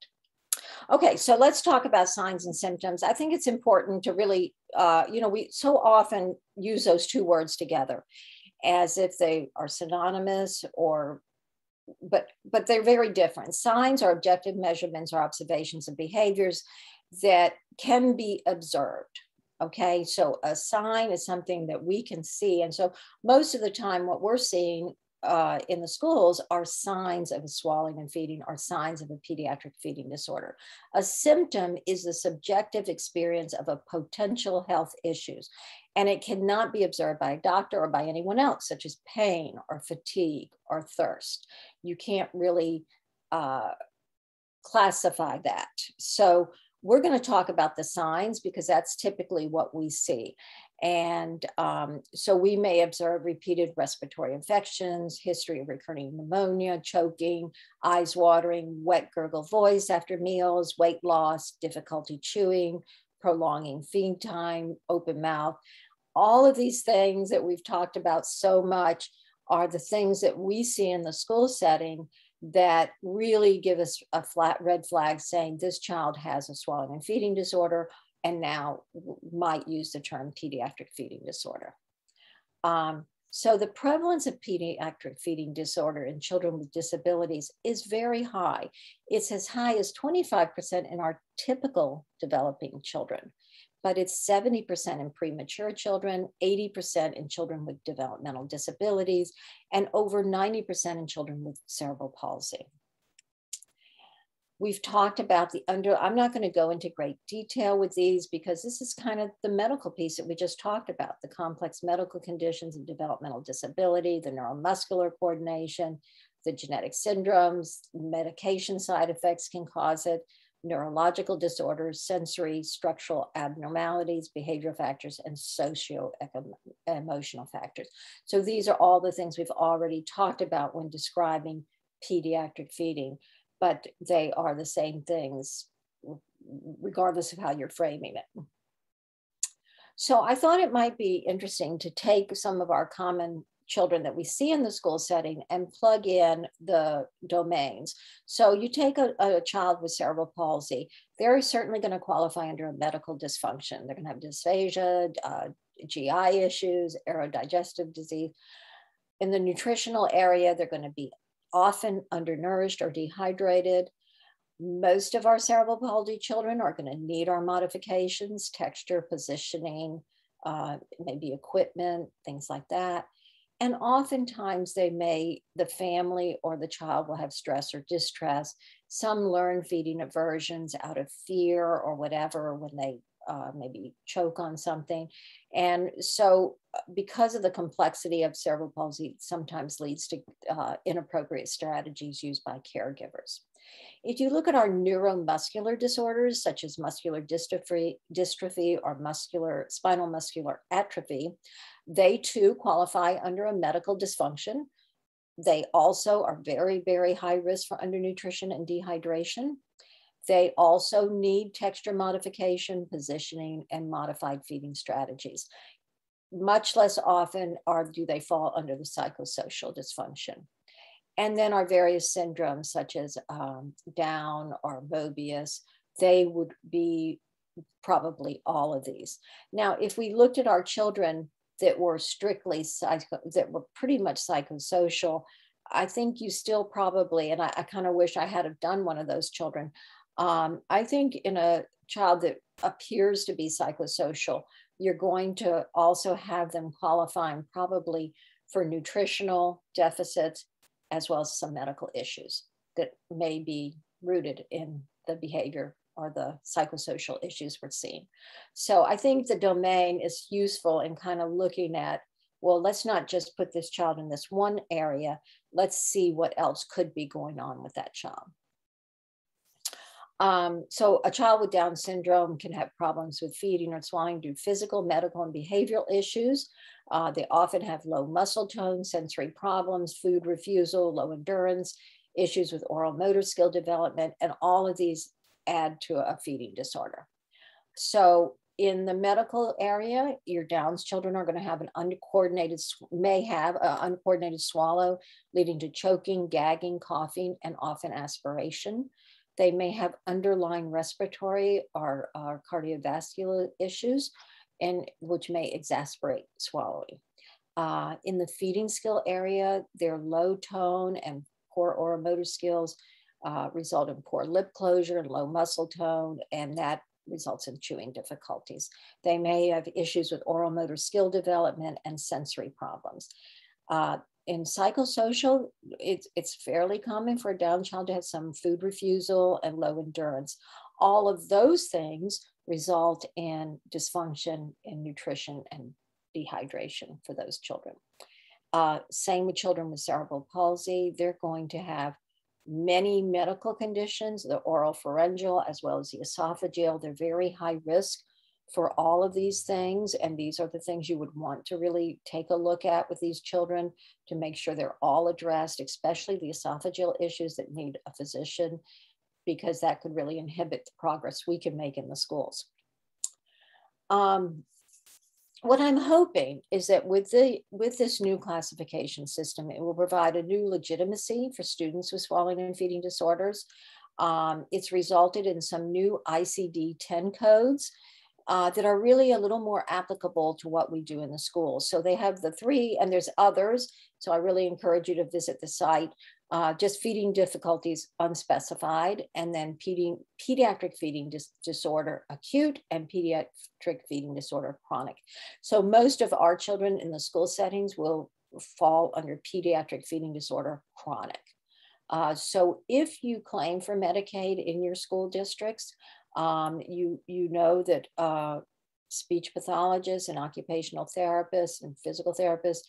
Okay, so let's talk about signs and symptoms. I think it's important to really, uh, you know, we so often use those two words together as if they are synonymous or but but they're very different signs are objective measurements or observations of behaviors that can be observed okay so a sign is something that we can see and so most of the time what we're seeing uh, in the schools are signs of a swallowing and feeding or signs of a pediatric feeding disorder. A symptom is the subjective experience of a potential health issues, and it cannot be observed by a doctor or by anyone else, such as pain or fatigue or thirst. You can't really uh, classify that. So we're going to talk about the signs because that's typically what we see. And um, so we may observe repeated respiratory infections, history of recurring pneumonia, choking, eyes watering, wet gurgle voice after meals, weight loss, difficulty chewing, prolonging feed time, open mouth. All of these things that we've talked about so much are the things that we see in the school setting that really give us a flat red flag saying this child has a swallowing and feeding disorder and now might use the term pediatric feeding disorder. Um, so the prevalence of pediatric feeding disorder in children with disabilities is very high. It's as high as 25% in our typical developing children, but it's 70% in premature children, 80% in children with developmental disabilities, and over 90% in children with cerebral palsy. We've talked about the under, I'm not going to go into great detail with these because this is kind of the medical piece that we just talked about the complex medical conditions and developmental disability, the neuromuscular coordination, the genetic syndromes, medication side effects can cause it, neurological disorders, sensory, structural abnormalities, behavioral factors, and socio-emotional factors. So these are all the things we've already talked about when describing pediatric feeding but they are the same things regardless of how you're framing it. So I thought it might be interesting to take some of our common children that we see in the school setting and plug in the domains. So you take a, a child with cerebral palsy, they're certainly going to qualify under a medical dysfunction. They're going to have dysphagia, uh, GI issues, aerodigestive disease. In the nutritional area, they're going to be often undernourished or dehydrated. Most of our cerebral palsy children are going to need our modifications, texture, positioning, uh, maybe equipment, things like that. And oftentimes they may, the family or the child will have stress or distress. Some learn feeding aversions out of fear or whatever when they uh, maybe choke on something. And so, uh, because of the complexity of cerebral palsy, sometimes leads to uh, inappropriate strategies used by caregivers. If you look at our neuromuscular disorders, such as muscular dystrophy, dystrophy or muscular spinal muscular atrophy, they too qualify under a medical dysfunction. They also are very, very high risk for undernutrition and dehydration. They also need texture modification, positioning, and modified feeding strategies. Much less often are do they fall under the psychosocial dysfunction. And then our various syndromes such as um, Down or Mobius, they would be probably all of these. Now, if we looked at our children that were strictly psycho, that were pretty much psychosocial, I think you still probably, and I, I kind of wish I had have done one of those children. Um, I think in a child that appears to be psychosocial, you're going to also have them qualifying probably for nutritional deficits as well as some medical issues that may be rooted in the behavior or the psychosocial issues we're seeing. So I think the domain is useful in kind of looking at, well, let's not just put this child in this one area, let's see what else could be going on with that child. Um, so a child with Down syndrome can have problems with feeding or swallowing due to physical, medical, and behavioral issues. Uh, they often have low muscle tone, sensory problems, food refusal, low endurance, issues with oral motor skill development, and all of these add to a feeding disorder. So in the medical area, your Downs children are going to have an uncoordinated, may have an uncoordinated swallow, leading to choking, gagging, coughing, and often aspiration. They may have underlying respiratory or, or cardiovascular issues, and which may exacerbate swallowing. Uh, in the feeding skill area, their low tone and poor oral motor skills uh, result in poor lip closure and low muscle tone, and that results in chewing difficulties. They may have issues with oral motor skill development and sensory problems. Uh, in psychosocial, it's, it's fairly common for a Down child to have some food refusal and low endurance. All of those things result in dysfunction in nutrition and dehydration for those children. Uh, same with children with cerebral palsy, they're going to have many medical conditions, the oral pharyngeal as well as the esophageal. They're very high risk for all of these things. And these are the things you would want to really take a look at with these children to make sure they're all addressed, especially the esophageal issues that need a physician, because that could really inhibit the progress we can make in the schools. Um, what I'm hoping is that with the with this new classification system, it will provide a new legitimacy for students with swallowing and feeding disorders. Um, it's resulted in some new ICD-10 codes uh, that are really a little more applicable to what we do in the schools. So they have the three, and there's others. So I really encourage you to visit the site. Uh, just feeding difficulties unspecified, and then pedi pediatric feeding dis disorder acute and pediatric feeding disorder chronic. So most of our children in the school settings will fall under pediatric feeding disorder chronic. Uh, so if you claim for Medicaid in your school districts, um, you, you know that uh, speech pathologists and occupational therapists and physical therapists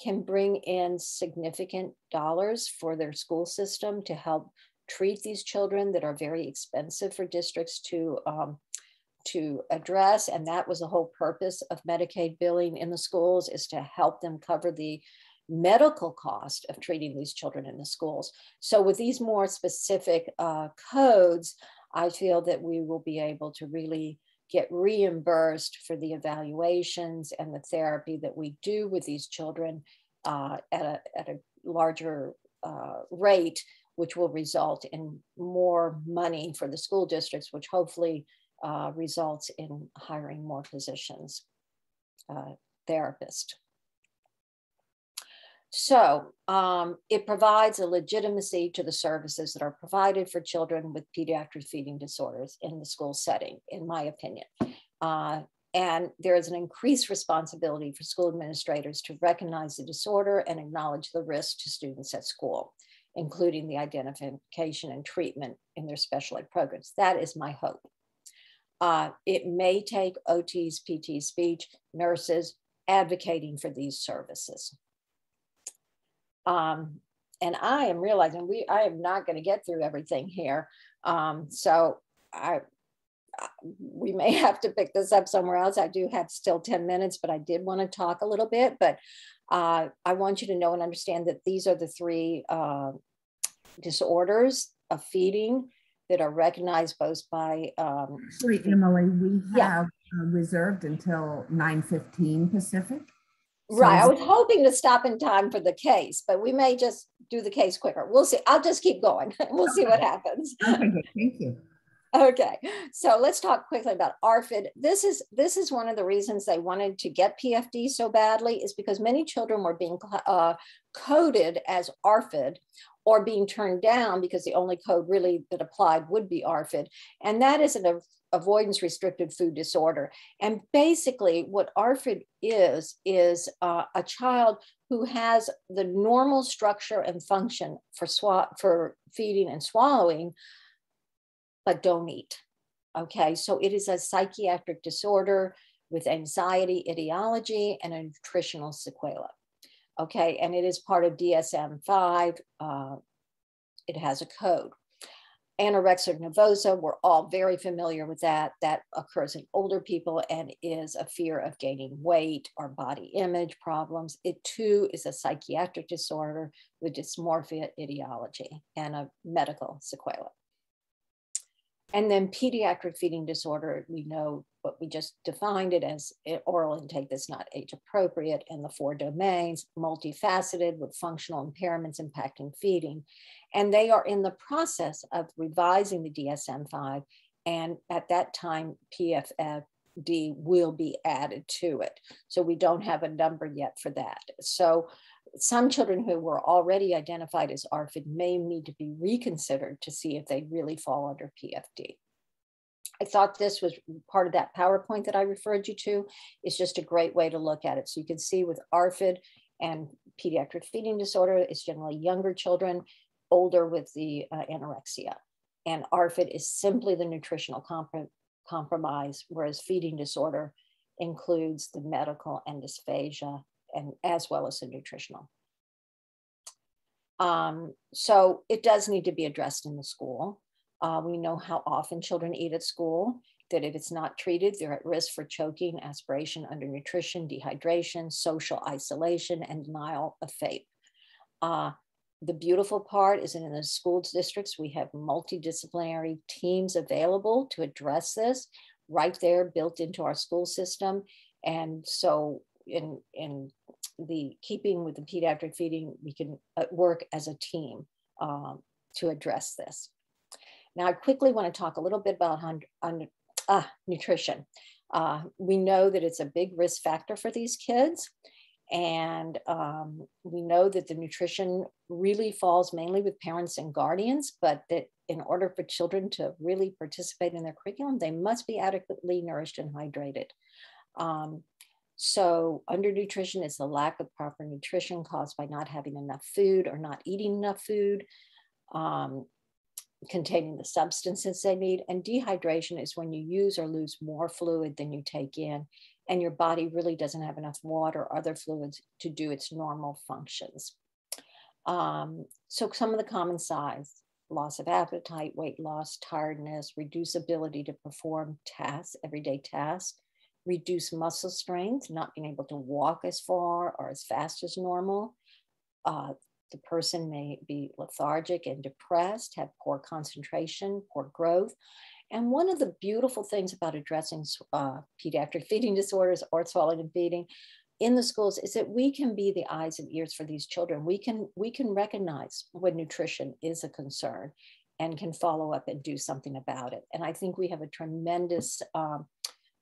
can bring in significant dollars for their school system to help treat these children that are very expensive for districts to um, to address. And that was the whole purpose of medicaid billing in the schools is to help them cover the medical cost of treating these children in the schools. So with these more specific uh, codes I feel that we will be able to really get reimbursed for the evaluations and the therapy that we do with these children uh, at, a, at a larger uh, rate, which will result in more money for the school districts, which hopefully uh, results in hiring more physicians, uh, therapists. So um, it provides a legitimacy to the services that are provided for children with pediatric feeding disorders in the school setting, in my opinion. Uh, and there is an increased responsibility for school administrators to recognize the disorder and acknowledge the risk to students at school, including the identification and treatment in their special ed programs. That is my hope. Uh, it may take OTs, PT, speech, nurses advocating for these services. Um, and I am realizing we I am not going to get through everything here. Um, so I we may have to pick this up somewhere else. I do have still 10 minutes, but I did want to talk a little bit. But uh, I want you to know and understand that these are the three uh, disorders of feeding that are recognized both by. Um, Sorry, Emily, we have yeah. uh, reserved until 9.15 Pacific. Right. I was hoping to stop in time for the case, but we may just do the case quicker. We'll see. I'll just keep going. we'll see what happens. Okay, thank you. Okay, so let's talk quickly about ARFID. This is this is one of the reasons they wanted to get PFD so badly is because many children were being uh, coded as ARFID or being turned down because the only code really that applied would be ARFID, and that is an avoidance restricted food disorder. And basically, what ARFID is, is uh, a child who has the normal structure and function for, for feeding and swallowing, but don't eat. Okay, so it is a psychiatric disorder with anxiety etiology and a nutritional sequela. Okay, and it is part of DSM 5. Uh, it has a code anorexia nervosa, we're all very familiar with that. That occurs in older people and is a fear of gaining weight or body image problems. It too is a psychiatric disorder with dysmorphia etiology and a medical sequela. And then pediatric feeding disorder, we know what we just defined it as oral intake that's not age appropriate and the four domains, multifaceted with functional impairments impacting feeding. And they are in the process of revising the DSM 5. And at that time, PFFD will be added to it. So we don't have a number yet for that. So some children who were already identified as ARFID may need to be reconsidered to see if they really fall under PFD. I thought this was part of that PowerPoint that I referred you to. It's just a great way to look at it. So you can see with ARFID and pediatric feeding disorder, it's generally younger children, older with the uh, anorexia. And ARFID is simply the nutritional comp compromise, whereas feeding disorder includes the medical and dysphagia and as well as the nutritional. Um, so it does need to be addressed in the school. Uh, we know how often children eat at school. that if it's not treated, they're at risk for choking, aspiration, undernutrition, dehydration, social isolation, and denial of FAPE. Uh, the beautiful part is that in the school districts, we have multidisciplinary teams available to address this right there built into our school system. And so in, in the keeping with the pediatric feeding, we can uh, work as a team um, to address this. Now, I quickly want to talk a little bit about on, uh, nutrition. Uh, we know that it's a big risk factor for these kids. And um, we know that the nutrition really falls mainly with parents and guardians, but that in order for children to really participate in their curriculum, they must be adequately nourished and hydrated. Um, so undernutrition is the lack of proper nutrition caused by not having enough food or not eating enough food. Um, containing the substances they need. And dehydration is when you use or lose more fluid than you take in, and your body really doesn't have enough water or other fluids to do its normal functions. Um, so some of the common signs, loss of appetite, weight loss, tiredness, reduced ability to perform tasks, everyday tasks, reduced muscle strength, not being able to walk as far or as fast as normal, uh, the person may be lethargic and depressed, have poor concentration, poor growth. And one of the beautiful things about addressing uh, pediatric feeding disorders or swallowing and feeding in the schools is that we can be the eyes and ears for these children. We can we can recognize when nutrition is a concern and can follow up and do something about it. And I think we have a tremendous um,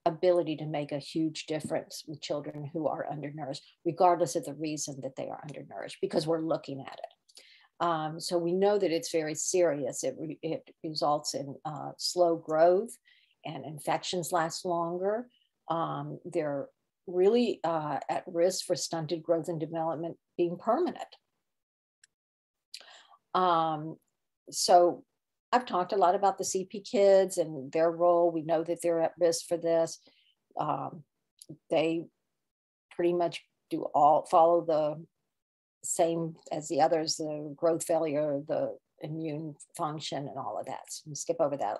ability to make a huge difference with children who are undernourished, regardless of the reason that they are undernourished, because we're looking at it. Um, so we know that it's very serious. It, re it results in uh, slow growth and infections last longer. Um, they're really uh, at risk for stunted growth and development being permanent. Um, so I've talked a lot about the CP kids and their role. We know that they're at risk for this. Um, they pretty much do all follow the same as the others, the growth failure, the immune function and all of that. So skip over that.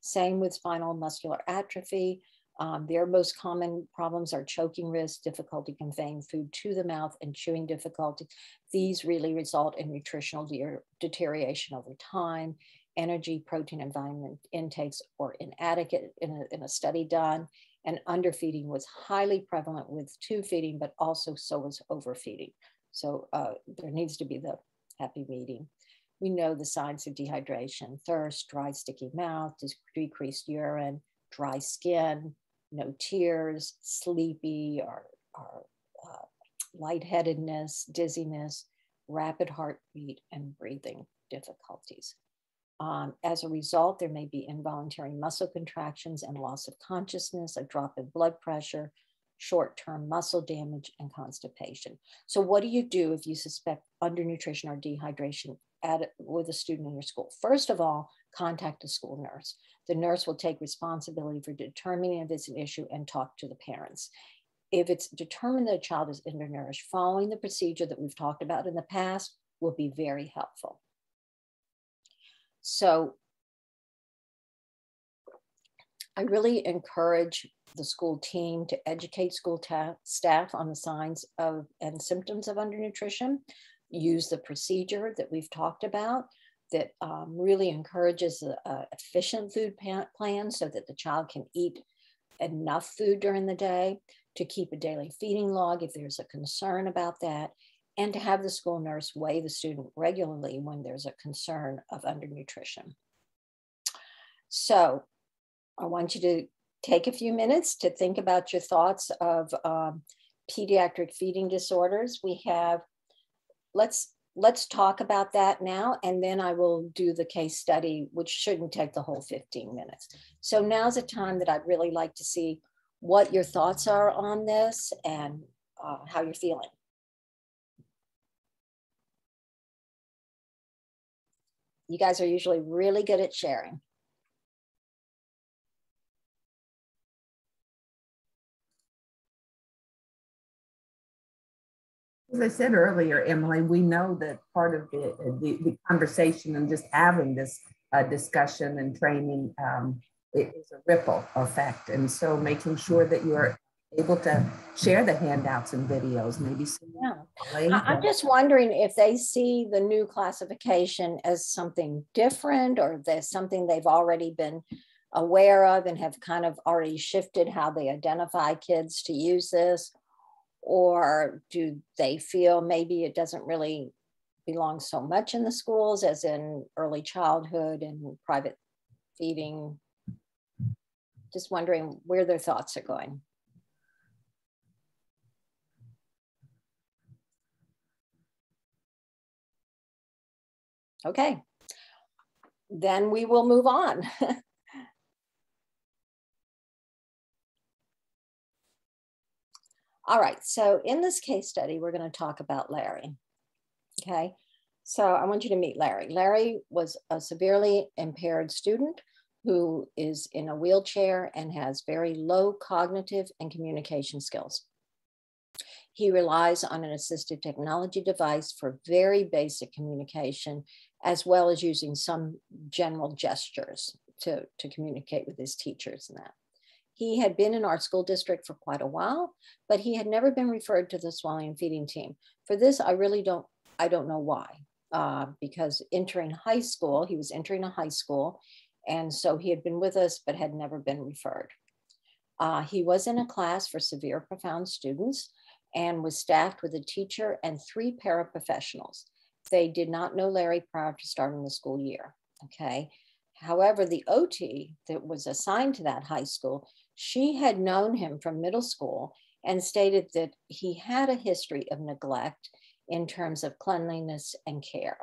Same with spinal muscular atrophy. Um, their most common problems are choking risk, difficulty conveying food to the mouth, and chewing difficulty. These really result in nutritional de deterioration over time energy, protein, and vitamin intakes were inadequate in a, in a study done. And underfeeding was highly prevalent with tube feeding, but also so was overfeeding. So uh, there needs to be the happy medium. We know the signs of dehydration, thirst, dry, sticky mouth, decreased urine, dry skin, no tears, sleepy or, or uh, lightheadedness, dizziness, rapid heartbeat, and breathing difficulties. Um, as a result, there may be involuntary muscle contractions and loss of consciousness, a drop in blood pressure, short-term muscle damage, and constipation. So what do you do if you suspect undernutrition or dehydration at, with a student in your school? First of all, contact the school nurse. The nurse will take responsibility for determining if it's an issue and talk to the parents. If it's determined that a child is undernourished, following the procedure that we've talked about in the past will be very helpful. So I really encourage the school team to educate school staff on the signs of and symptoms of undernutrition, use the procedure that we've talked about that um, really encourages an efficient food plan so that the child can eat enough food during the day, to keep a daily feeding log if there's a concern about that, and to have the school nurse weigh the student regularly when there's a concern of undernutrition. So I want you to take a few minutes to think about your thoughts of um, pediatric feeding disorders. We have, let's, let's talk about that now, and then I will do the case study, which shouldn't take the whole 15 minutes. So now's a time that I'd really like to see what your thoughts are on this and uh, how you're feeling. You guys are usually really good at sharing. As I said earlier, Emily, we know that part of the, the, the conversation and just having this uh, discussion and training um, is a ripple effect. And so making sure that you're able to share the handouts and videos, maybe. Yeah. I'm just wondering if they see the new classification as something different or there's something they've already been aware of and have kind of already shifted how they identify kids to use this? Or do they feel maybe it doesn't really belong so much in the schools as in early childhood and private feeding? Just wondering where their thoughts are going. Okay, then we will move on. All right, so in this case study, we're going to talk about Larry. Okay, so I want you to meet Larry. Larry was a severely impaired student who is in a wheelchair and has very low cognitive and communication skills. He relies on an assistive technology device for very basic communication, as well as using some general gestures to, to communicate with his teachers and that. He had been in our school district for quite a while, but he had never been referred to the swallowing feeding team. For this, I really don't, I don't know why. Uh, because entering high school, he was entering a high school, and so he had been with us, but had never been referred. Uh, he was in a class for severe profound students and was staffed with a teacher and three paraprofessionals. They did not know Larry prior to starting the school year. Okay. However, the OT that was assigned to that high school she had known him from middle school and stated that he had a history of neglect in terms of cleanliness and care.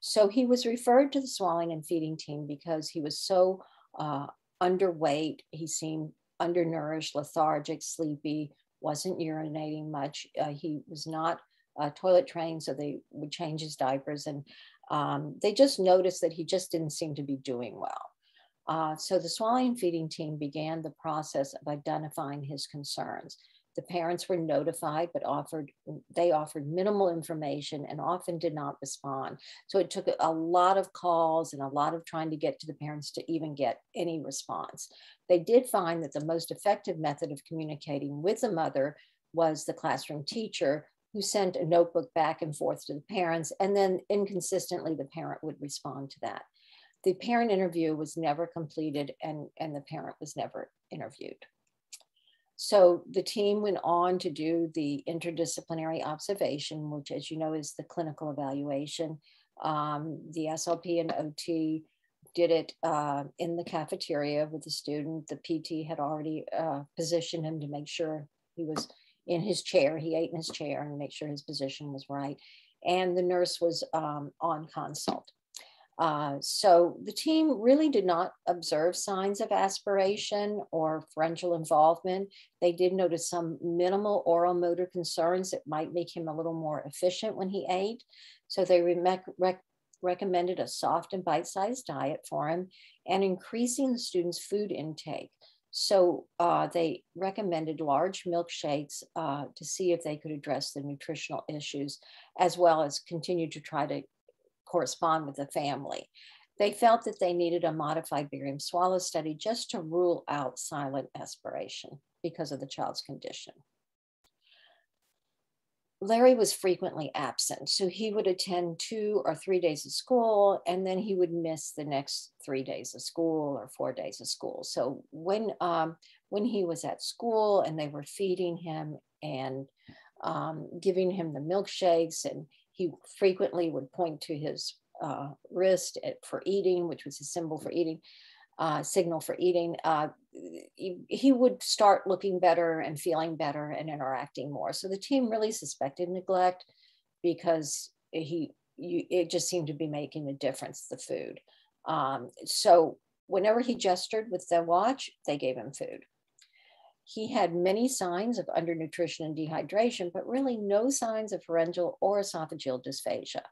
So he was referred to the swallowing and feeding team because he was so uh, underweight. He seemed undernourished, lethargic, sleepy, wasn't urinating much. Uh, he was not uh, toilet trained, so they would change his diapers. And um, they just noticed that he just didn't seem to be doing well. Uh, so the swallowing feeding team began the process of identifying his concerns. The parents were notified, but offered they offered minimal information and often did not respond. So it took a lot of calls and a lot of trying to get to the parents to even get any response. They did find that the most effective method of communicating with the mother was the classroom teacher who sent a notebook back and forth to the parents, and then inconsistently the parent would respond to that the parent interview was never completed and, and the parent was never interviewed. So the team went on to do the interdisciplinary observation, which as you know is the clinical evaluation. Um, the SLP and OT did it uh, in the cafeteria with the student. The PT had already uh, positioned him to make sure he was in his chair. He ate in his chair and make sure his position was right. And the nurse was um, on consult. Uh, so the team really did not observe signs of aspiration or pharyngeal involvement. They did notice some minimal oral motor concerns that might make him a little more efficient when he ate. So they rec rec recommended a soft and bite-sized diet for him and increasing the student's food intake. So uh, they recommended large milkshakes uh, to see if they could address the nutritional issues, as well as continue to try to correspond with the family. They felt that they needed a modified barium swallow study just to rule out silent aspiration because of the child's condition. Larry was frequently absent, so he would attend two or three days of school, and then he would miss the next three days of school or four days of school. So when um, when he was at school and they were feeding him and um, giving him the milkshakes and he frequently would point to his uh, wrist at, for eating, which was a symbol for eating, uh, signal for eating. Uh, he, would start looking better and feeling better and interacting more. So the team really suspected neglect because he you, it just seemed to be making a difference, the food. Um, so whenever he gestured with the watch, they gave him food. He had many signs of undernutrition and dehydration, but really no signs of pharyngeal or esophageal dysphagia.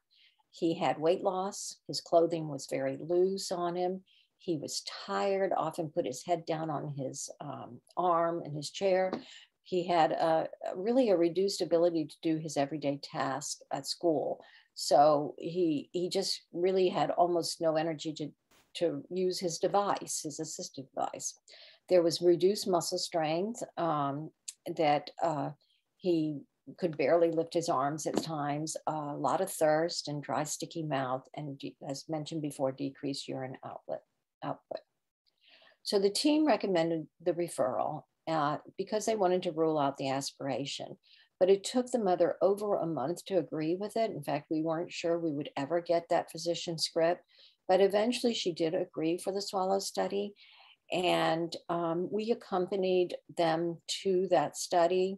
He had weight loss. His clothing was very loose on him. He was tired, often put his head down on his um, arm in his chair. He had a, really a reduced ability to do his everyday tasks at school. So he, he just really had almost no energy to to use his device, his assistive device. There was reduced muscle strength um, that uh, he could barely lift his arms at times, a lot of thirst and dry, sticky mouth, and as mentioned before, decreased urine outlet, output. So the team recommended the referral uh, because they wanted to rule out the aspiration. But it took the mother over a month to agree with it. In fact, we weren't sure we would ever get that physician script, but eventually she did agree for the swallow study. And um, we accompanied them to that study.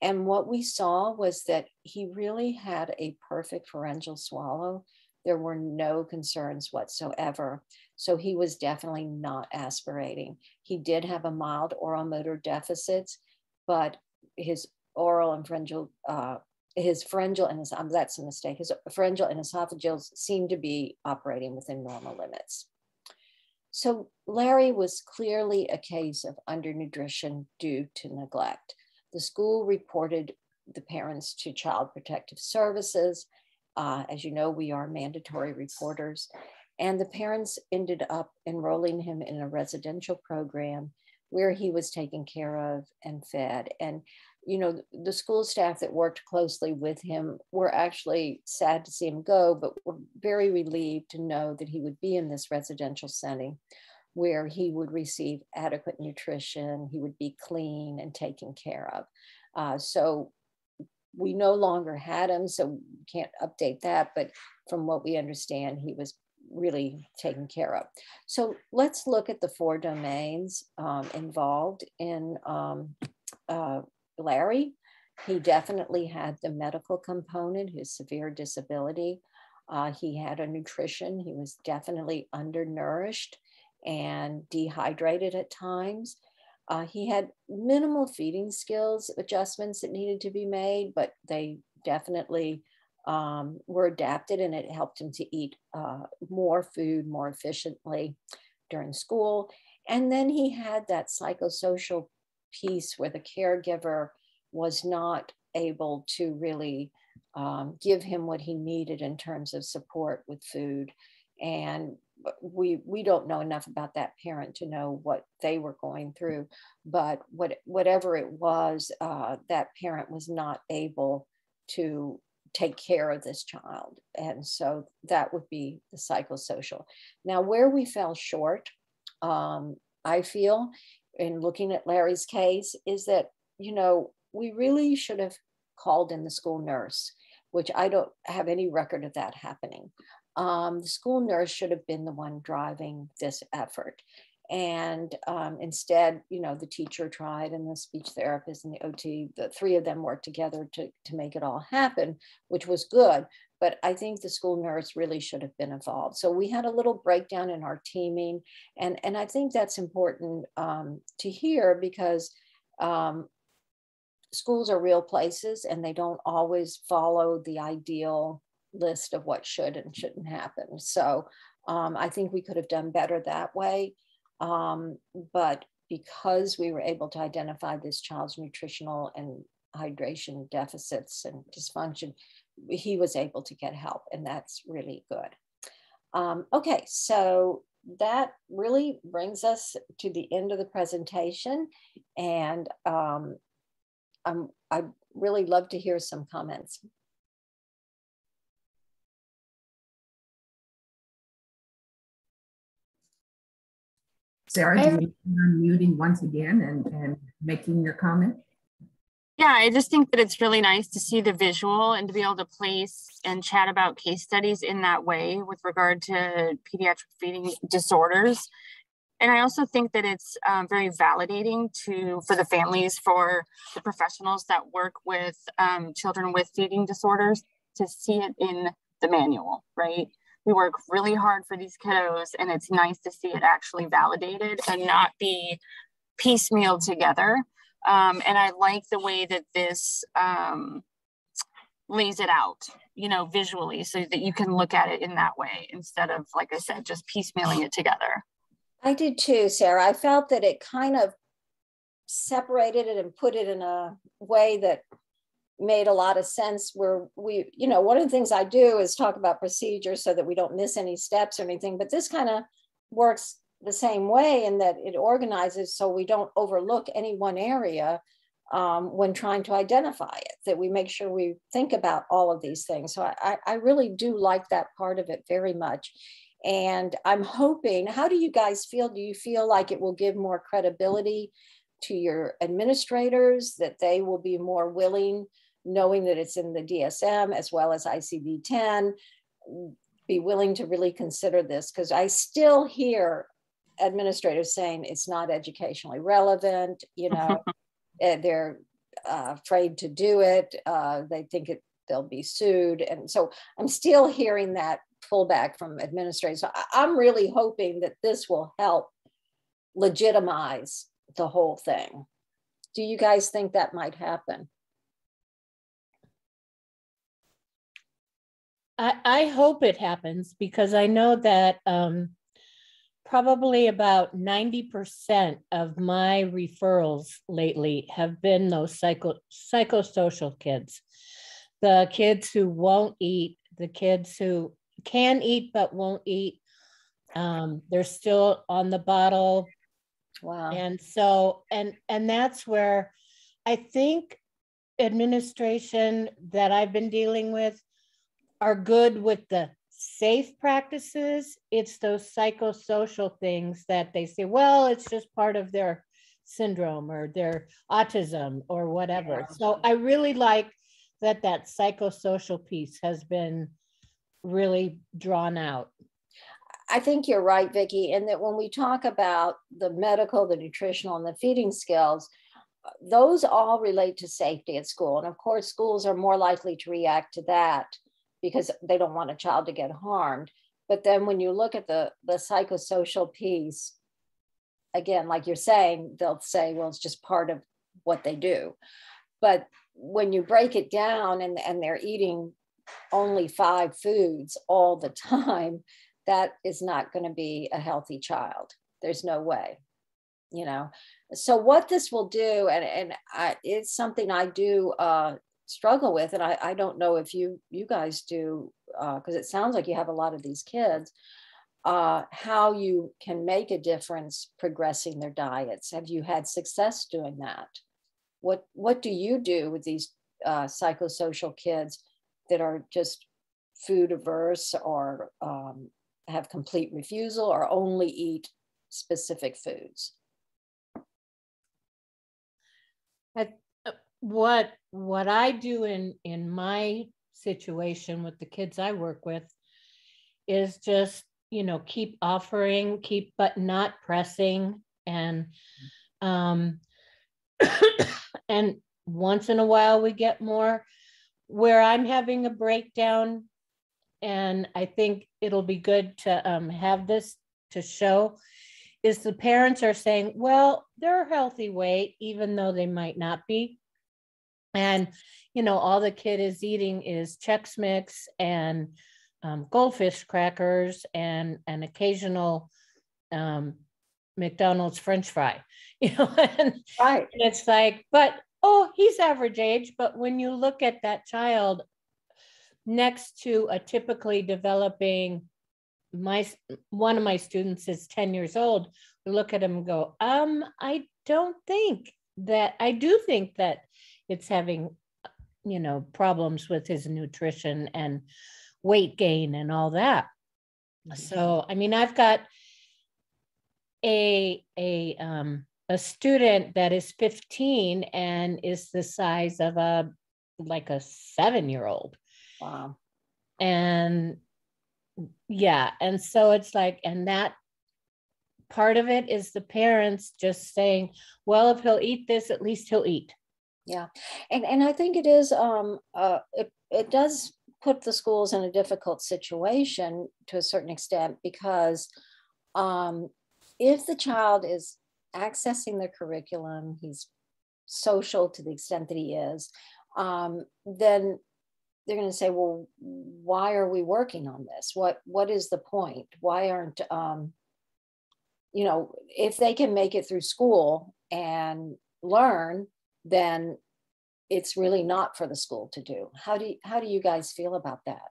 And what we saw was that he really had a perfect pharyngeal swallow. There were no concerns whatsoever. So he was definitely not aspirating. He did have a mild oral motor deficits, but his oral and pharyngeal, uh, his pharyngeal and his, um, that's a mistake, his pharyngeal and esophageal seem to be operating within normal limits. So Larry was clearly a case of undernutrition due to neglect. The school reported the parents to Child Protective Services. Uh, as you know, we are mandatory reporters. And the parents ended up enrolling him in a residential program where he was taken care of and fed. And, you know, the school staff that worked closely with him were actually sad to see him go, but were very relieved to know that he would be in this residential setting where he would receive adequate nutrition, he would be clean and taken care of. Uh, so we no longer had him, so can't update that, but from what we understand, he was really taken care of. So let's look at the four domains um, involved in um, uh, Larry. He definitely had the medical component, his severe disability. Uh, he had a nutrition. He was definitely undernourished and dehydrated at times. Uh, he had minimal feeding skills adjustments that needed to be made, but they definitely um, were adapted and it helped him to eat uh, more food more efficiently during school. And then he had that psychosocial piece where the caregiver was not able to really um, give him what he needed in terms of support with food. And we we don't know enough about that parent to know what they were going through, but what whatever it was, uh, that parent was not able to take care of this child. And so that would be the psychosocial. Now, where we fell short, um, I feel, in looking at Larry's case, is that, you know, we really should have called in the school nurse, which I don't have any record of that happening. Um, the school nurse should have been the one driving this effort. And um, instead, you know, the teacher tried and the speech therapist and the OT, the three of them worked together to, to make it all happen, which was good. But I think the school nurse really should have been involved. So we had a little breakdown in our teaming. And, and I think that's important um, to hear because um, schools are real places and they don't always follow the ideal list of what should and shouldn't happen. So um, I think we could have done better that way. Um, but because we were able to identify this child's nutritional and hydration deficits and dysfunction, he was able to get help, and that's really good. Um, okay, so that really brings us to the end of the presentation, and um, I'd really love to hear some comments. Sarah, do you unmuting once again and, and making your comment? Yeah, I just think that it's really nice to see the visual and to be able to place and chat about case studies in that way with regard to pediatric feeding disorders. And I also think that it's um, very validating to for the families, for the professionals that work with um, children with feeding disorders to see it in the manual, right? We work really hard for these kiddos and it's nice to see it actually validated and not be piecemeal together. Um, and i like the way that this um, lays it out you know visually so that you can look at it in that way instead of like i said just piecemealing it together. I did too sarah. I felt that it kind of separated it and put it in a way that made a lot of sense where we you know one of the things i do is talk about procedures so that we don't miss any steps or anything but this kind of works the same way in that it organizes so we don't overlook any one area um, when trying to identify it, that we make sure we think about all of these things. So I, I really do like that part of it very much. And I'm hoping, how do you guys feel? Do you feel like it will give more credibility to your administrators, that they will be more willing, knowing that it's in the DSM as well as ICD 10, be willing to really consider this? Because I still hear administrators saying it's not educationally relevant, you know, eh, they're uh, afraid to do it, uh, they think it, they'll be sued. And so I'm still hearing that pullback from administrators. So I'm really hoping that this will help legitimize the whole thing. Do you guys think that might happen? I, I hope it happens because I know that um, probably about 90% of my referrals lately have been those psycho, psychosocial kids. The kids who won't eat, the kids who can eat but won't eat. Um, they're still on the bottle. Wow. And so, and and that's where I think administration that I've been dealing with are good with the safe practices. It's those psychosocial things that they say, well, it's just part of their syndrome or their autism or whatever. Yeah. So I really like that that psychosocial piece has been really drawn out. I think you're right, Vicki, in that when we talk about the medical, the nutritional, and the feeding skills, those all relate to safety at school. And of course, schools are more likely to react to that because they don't want a child to get harmed. But then when you look at the, the psychosocial piece, again, like you're saying, they'll say, well, it's just part of what they do. But when you break it down and, and they're eating only five foods all the time, that is not going to be a healthy child. There's no way, you know. So what this will do, and, and I, it's something I do uh, struggle with and I, I don't know if you you guys do because uh, it sounds like you have a lot of these kids uh, how you can make a difference progressing their diets. Have you had success doing that? What what do you do with these uh, psychosocial kids that are just food averse or um, have complete refusal or only eat specific foods what what I do in in my situation with the kids I work with is just you know keep offering keep but not pressing. And um and once in a while we get more where I'm having a breakdown. And I think it'll be good to um, have this to show is the parents are saying well they're healthy weight even though they might not be and, you know, all the kid is eating is Chex Mix and um, goldfish crackers and an occasional um, McDonald's French fry. You know, and right. it's like, but oh, he's average age. But when you look at that child next to a typically developing my one of my students is 10 years old we look at him and go um i don't think that i do think that it's having you know problems with his nutrition and weight gain and all that. Mm-hmm. so i mean i've got a a um a student that is 15 and is the size of a like a seven year old wow. And yeah and so it's like and that part of it is the parents just saying well if he'll eat this at least he'll eat yeah. And and i think it is um uh it, it does put the schools in a difficult situation to a certain extent because um if the child is accessing the curriculum he's social to the extent that he is um then they're going to say well why are we working on this? What what is the point? Why aren't um you know if they can make it through school and learn then it's really not for the school to do. How do you, how do you guys feel about that?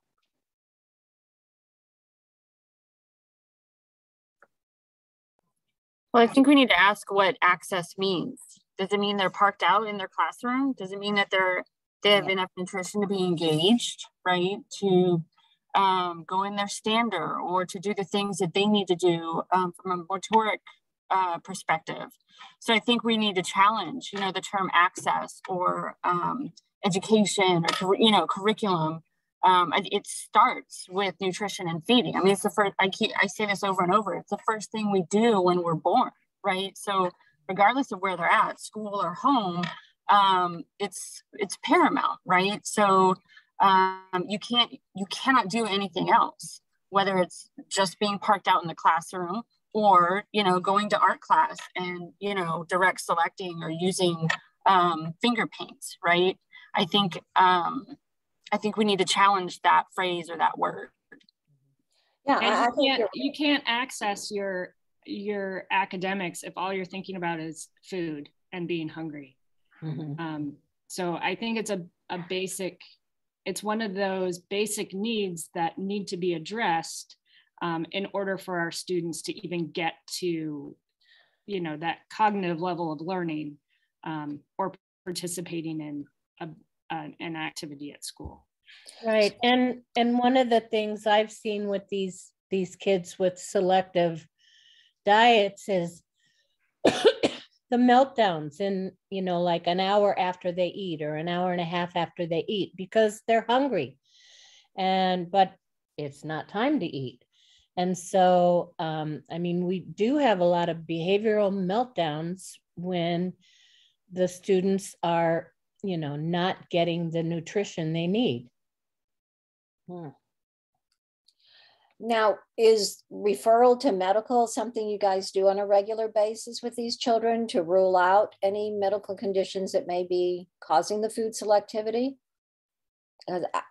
Well, I think we need to ask what access means. Does it mean they're parked out in their classroom? Does it mean that they're they have enough nutrition to be engaged, right? To um, go in their stander or to do the things that they need to do um, from a motoric uh, perspective. So I think we need to challenge, you know, the term access or um, education or you know curriculum. Um, it starts with nutrition and feeding. I mean, it's the first. I keep I say this over and over. It's the first thing we do when we're born, right? So regardless of where they're at, school or home, um, it's it's paramount, right? So um, you can't you cannot do anything else, whether it's just being parked out in the classroom or you know going to art class and you know direct selecting or using um, finger paints, right? I think um, I think we need to challenge that phrase or that word. Yeah, and you can't you can't access your your academics if all you're thinking about is food and being hungry. Mm-hmm. Um, so I think it's a, a basic, it's one of those basic needs that need to be addressed um, in order for our students to even get to, you know, that cognitive level of learning um, or participating in a, an activity at school. Right, and and one of the things I've seen with these these kids with selective diets is the meltdowns in you know like an hour after they eat or an hour and a half after they eat because they're hungry and but it's not time to eat and so um, i mean we do have a lot of behavioral meltdowns when the students are you know not getting the nutrition they need hmm. Now, is referral to medical something you guys do on a regular basis with these children to rule out any medical conditions that may be causing the food selectivity?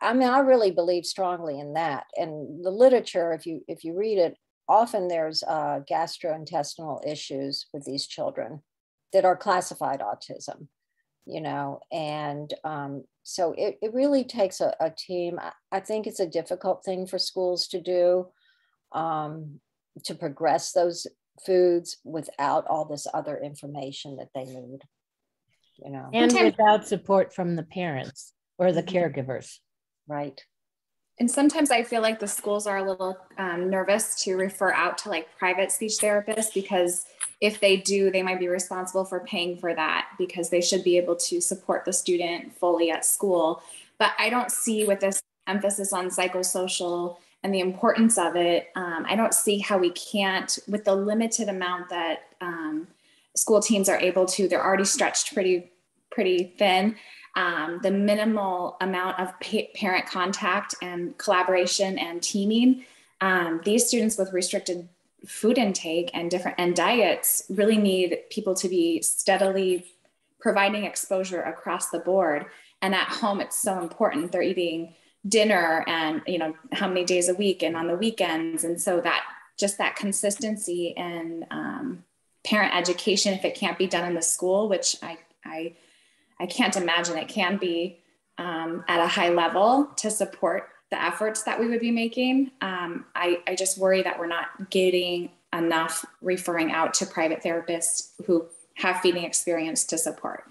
I mean, I really believe strongly in that. And the literature, if you if you read it, often there's uh, gastrointestinal issues with these children that are classified autism you know and um, so it, it really takes a, a, team i think it's a difficult thing for schools to do um, to progress those foods without all this other information that they need you know and without support from the parents or the caregivers right and sometimes I feel like the schools are a little um, nervous to refer out to like private speech therapists because if they do, they might be responsible for paying for that because they should be able to support the student fully at school. But I don't see with this emphasis on psychosocial and the importance of it, um, I don't see how we can't, with the limited amount that um, school teams are able to, they're already stretched pretty, pretty thin um, the minimal amount of pa- parent contact and collaboration and teaming, um, these students with restricted food intake and different and diets really need people to be steadily providing exposure across the board. And at home, it's so important. They're eating dinner and you know how many days a week and on the weekends, and so that just that consistency and um, parent education, if it can't be done in the school, which I I I can't imagine it can be um, at a high level to support the efforts that we would be making. Um, I, I just worry that we're not getting enough referring out to private therapists who have feeding experience to support.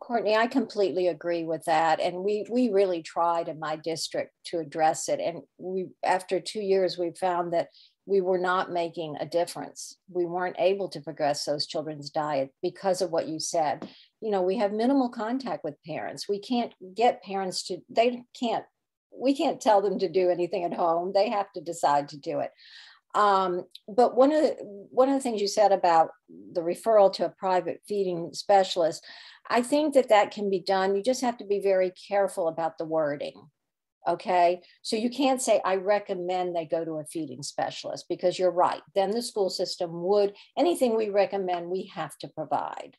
Courtney, I completely agree with that. And we we really tried in my district to address it. And we after two years, we found that we were not making a difference. We weren't able to progress those children's diet because of what you said. You know, we have minimal contact with parents. We can't get parents to, they can't, we can't tell them to do anything at home. They have to decide to do it. Um, but one of the one of the things you said about the referral to a private feeding specialist, I think that that can be done. You just have to be very careful about the wording Okay. So you can't say, I recommend they go to a feeding specialist because you're right. Then the school system would, anything we recommend, we have to provide.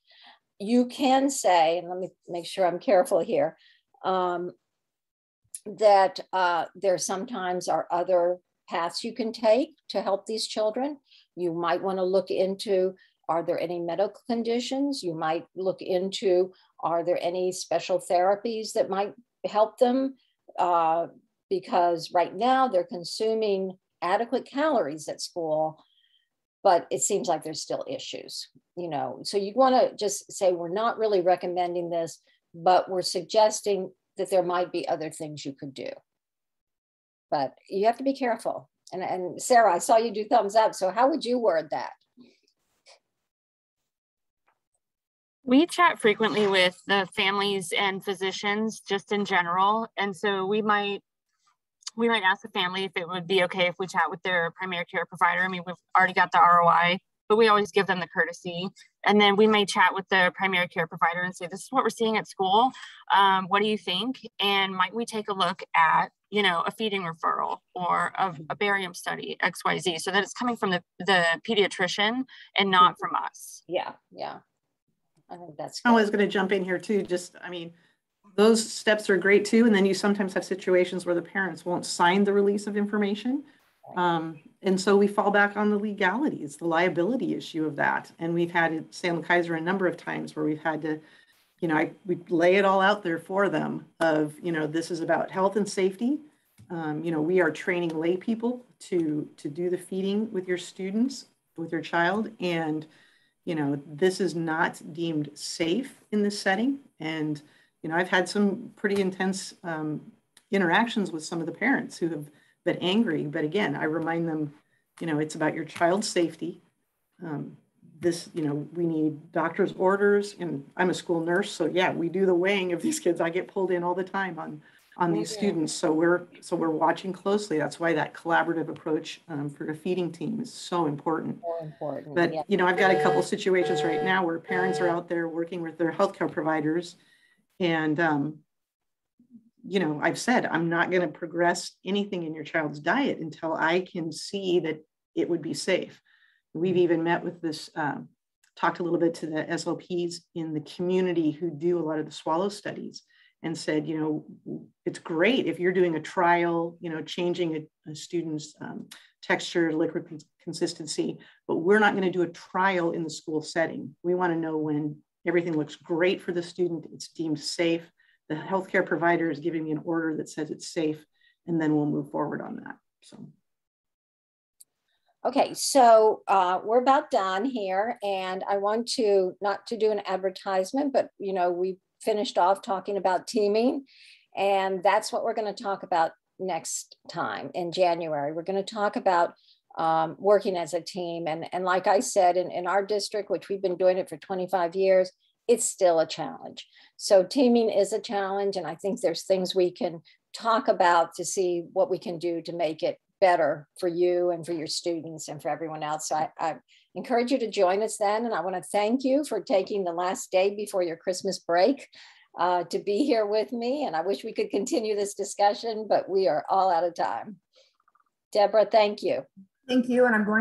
You can say, and let me make sure I'm careful here, um, that uh, there sometimes are other paths you can take to help these children. You might want to look into are there any medical conditions? You might look into are there any special therapies that might help them? uh, because right now they're consuming adequate calories at school, but it seems like there's still issues, you know. So you want to just say, we're not really recommending this, but we're suggesting that there might be other things you could do. But you have to be careful. And, and Sarah, I saw you do thumbs up. So how would you word that? We chat frequently with the families and physicians just in general. And so we might we might ask the family if it would be okay if we chat with their primary care provider. I mean, we've already got the ROI, but we always give them the courtesy. And then we may chat with the primary care provider and say, this is what we're seeing at school. Um, what do you think? And might we take a look at, you know, a feeding referral or a, a barium study, XYZ, so that it's coming from the, the pediatrician and not from us. Yeah, yeah. I think that's good. I was going to jump in here too. Just, I mean, those steps are great too. And then you sometimes have situations where the parents won't sign the release of information. Um, and so we fall back on the legalities, the liability issue of that. And we've had at Salem Keizer a number of times where we've had to, you know, I, we lay it all out there for them of, you know, this is about health and safety. Um, you know, we are training lay people to, to do the feeding with your students, with your child. And, you know, this is not deemed safe in this setting. And, you know, I've had some pretty intense um, interactions with some of the parents who have been angry. But again, I remind them, you know, it's about your child's safety. Um, this, you know, we need doctor's orders, and I'm a school nurse, so yeah, we do the weighing of these kids. I get pulled in all the time on on these okay. students, so we're so we're watching closely. That's why that collaborative approach um, for a feeding team is so important. More important. But yeah. you know, I've got a couple situations right now where parents are out there working with their healthcare providers and, um, you know, I've said I'm not going to progress anything in your child's diet until I can see that it would be safe. We've mm-hmm. even met with this, um, talked a little bit to the SLPs in the community who do a lot of the swallow studies and said, you know, it's great if you're doing a trial, you know, changing a, a student's um, texture, liquid consistency, but we're not going to do a trial in the school setting. We want to know when Everything looks great for the student. It's deemed safe. The healthcare provider is giving me an order that says it's safe, and then we'll move forward on that. So. Okay, so uh, we're about done here, and I want to not to do an advertisement, but you know we finished off talking about teaming, and that's what we're going to talk about next time in January. We're going to talk about um, working as a team. And, and like I said, in, in our district, which we've been doing it for 25 years, it's still a challenge. So teaming is a challenge. And I think there's things we can talk about to see what we can do to make it better for you and for your students and for everyone else. So I, I encourage you to join us then. And I want to thank you for taking the last day before your Christmas break uh, to be here with me. And I wish we could continue this discussion, but we are all out of time. Deborah, thank you. Thank you. And I'm going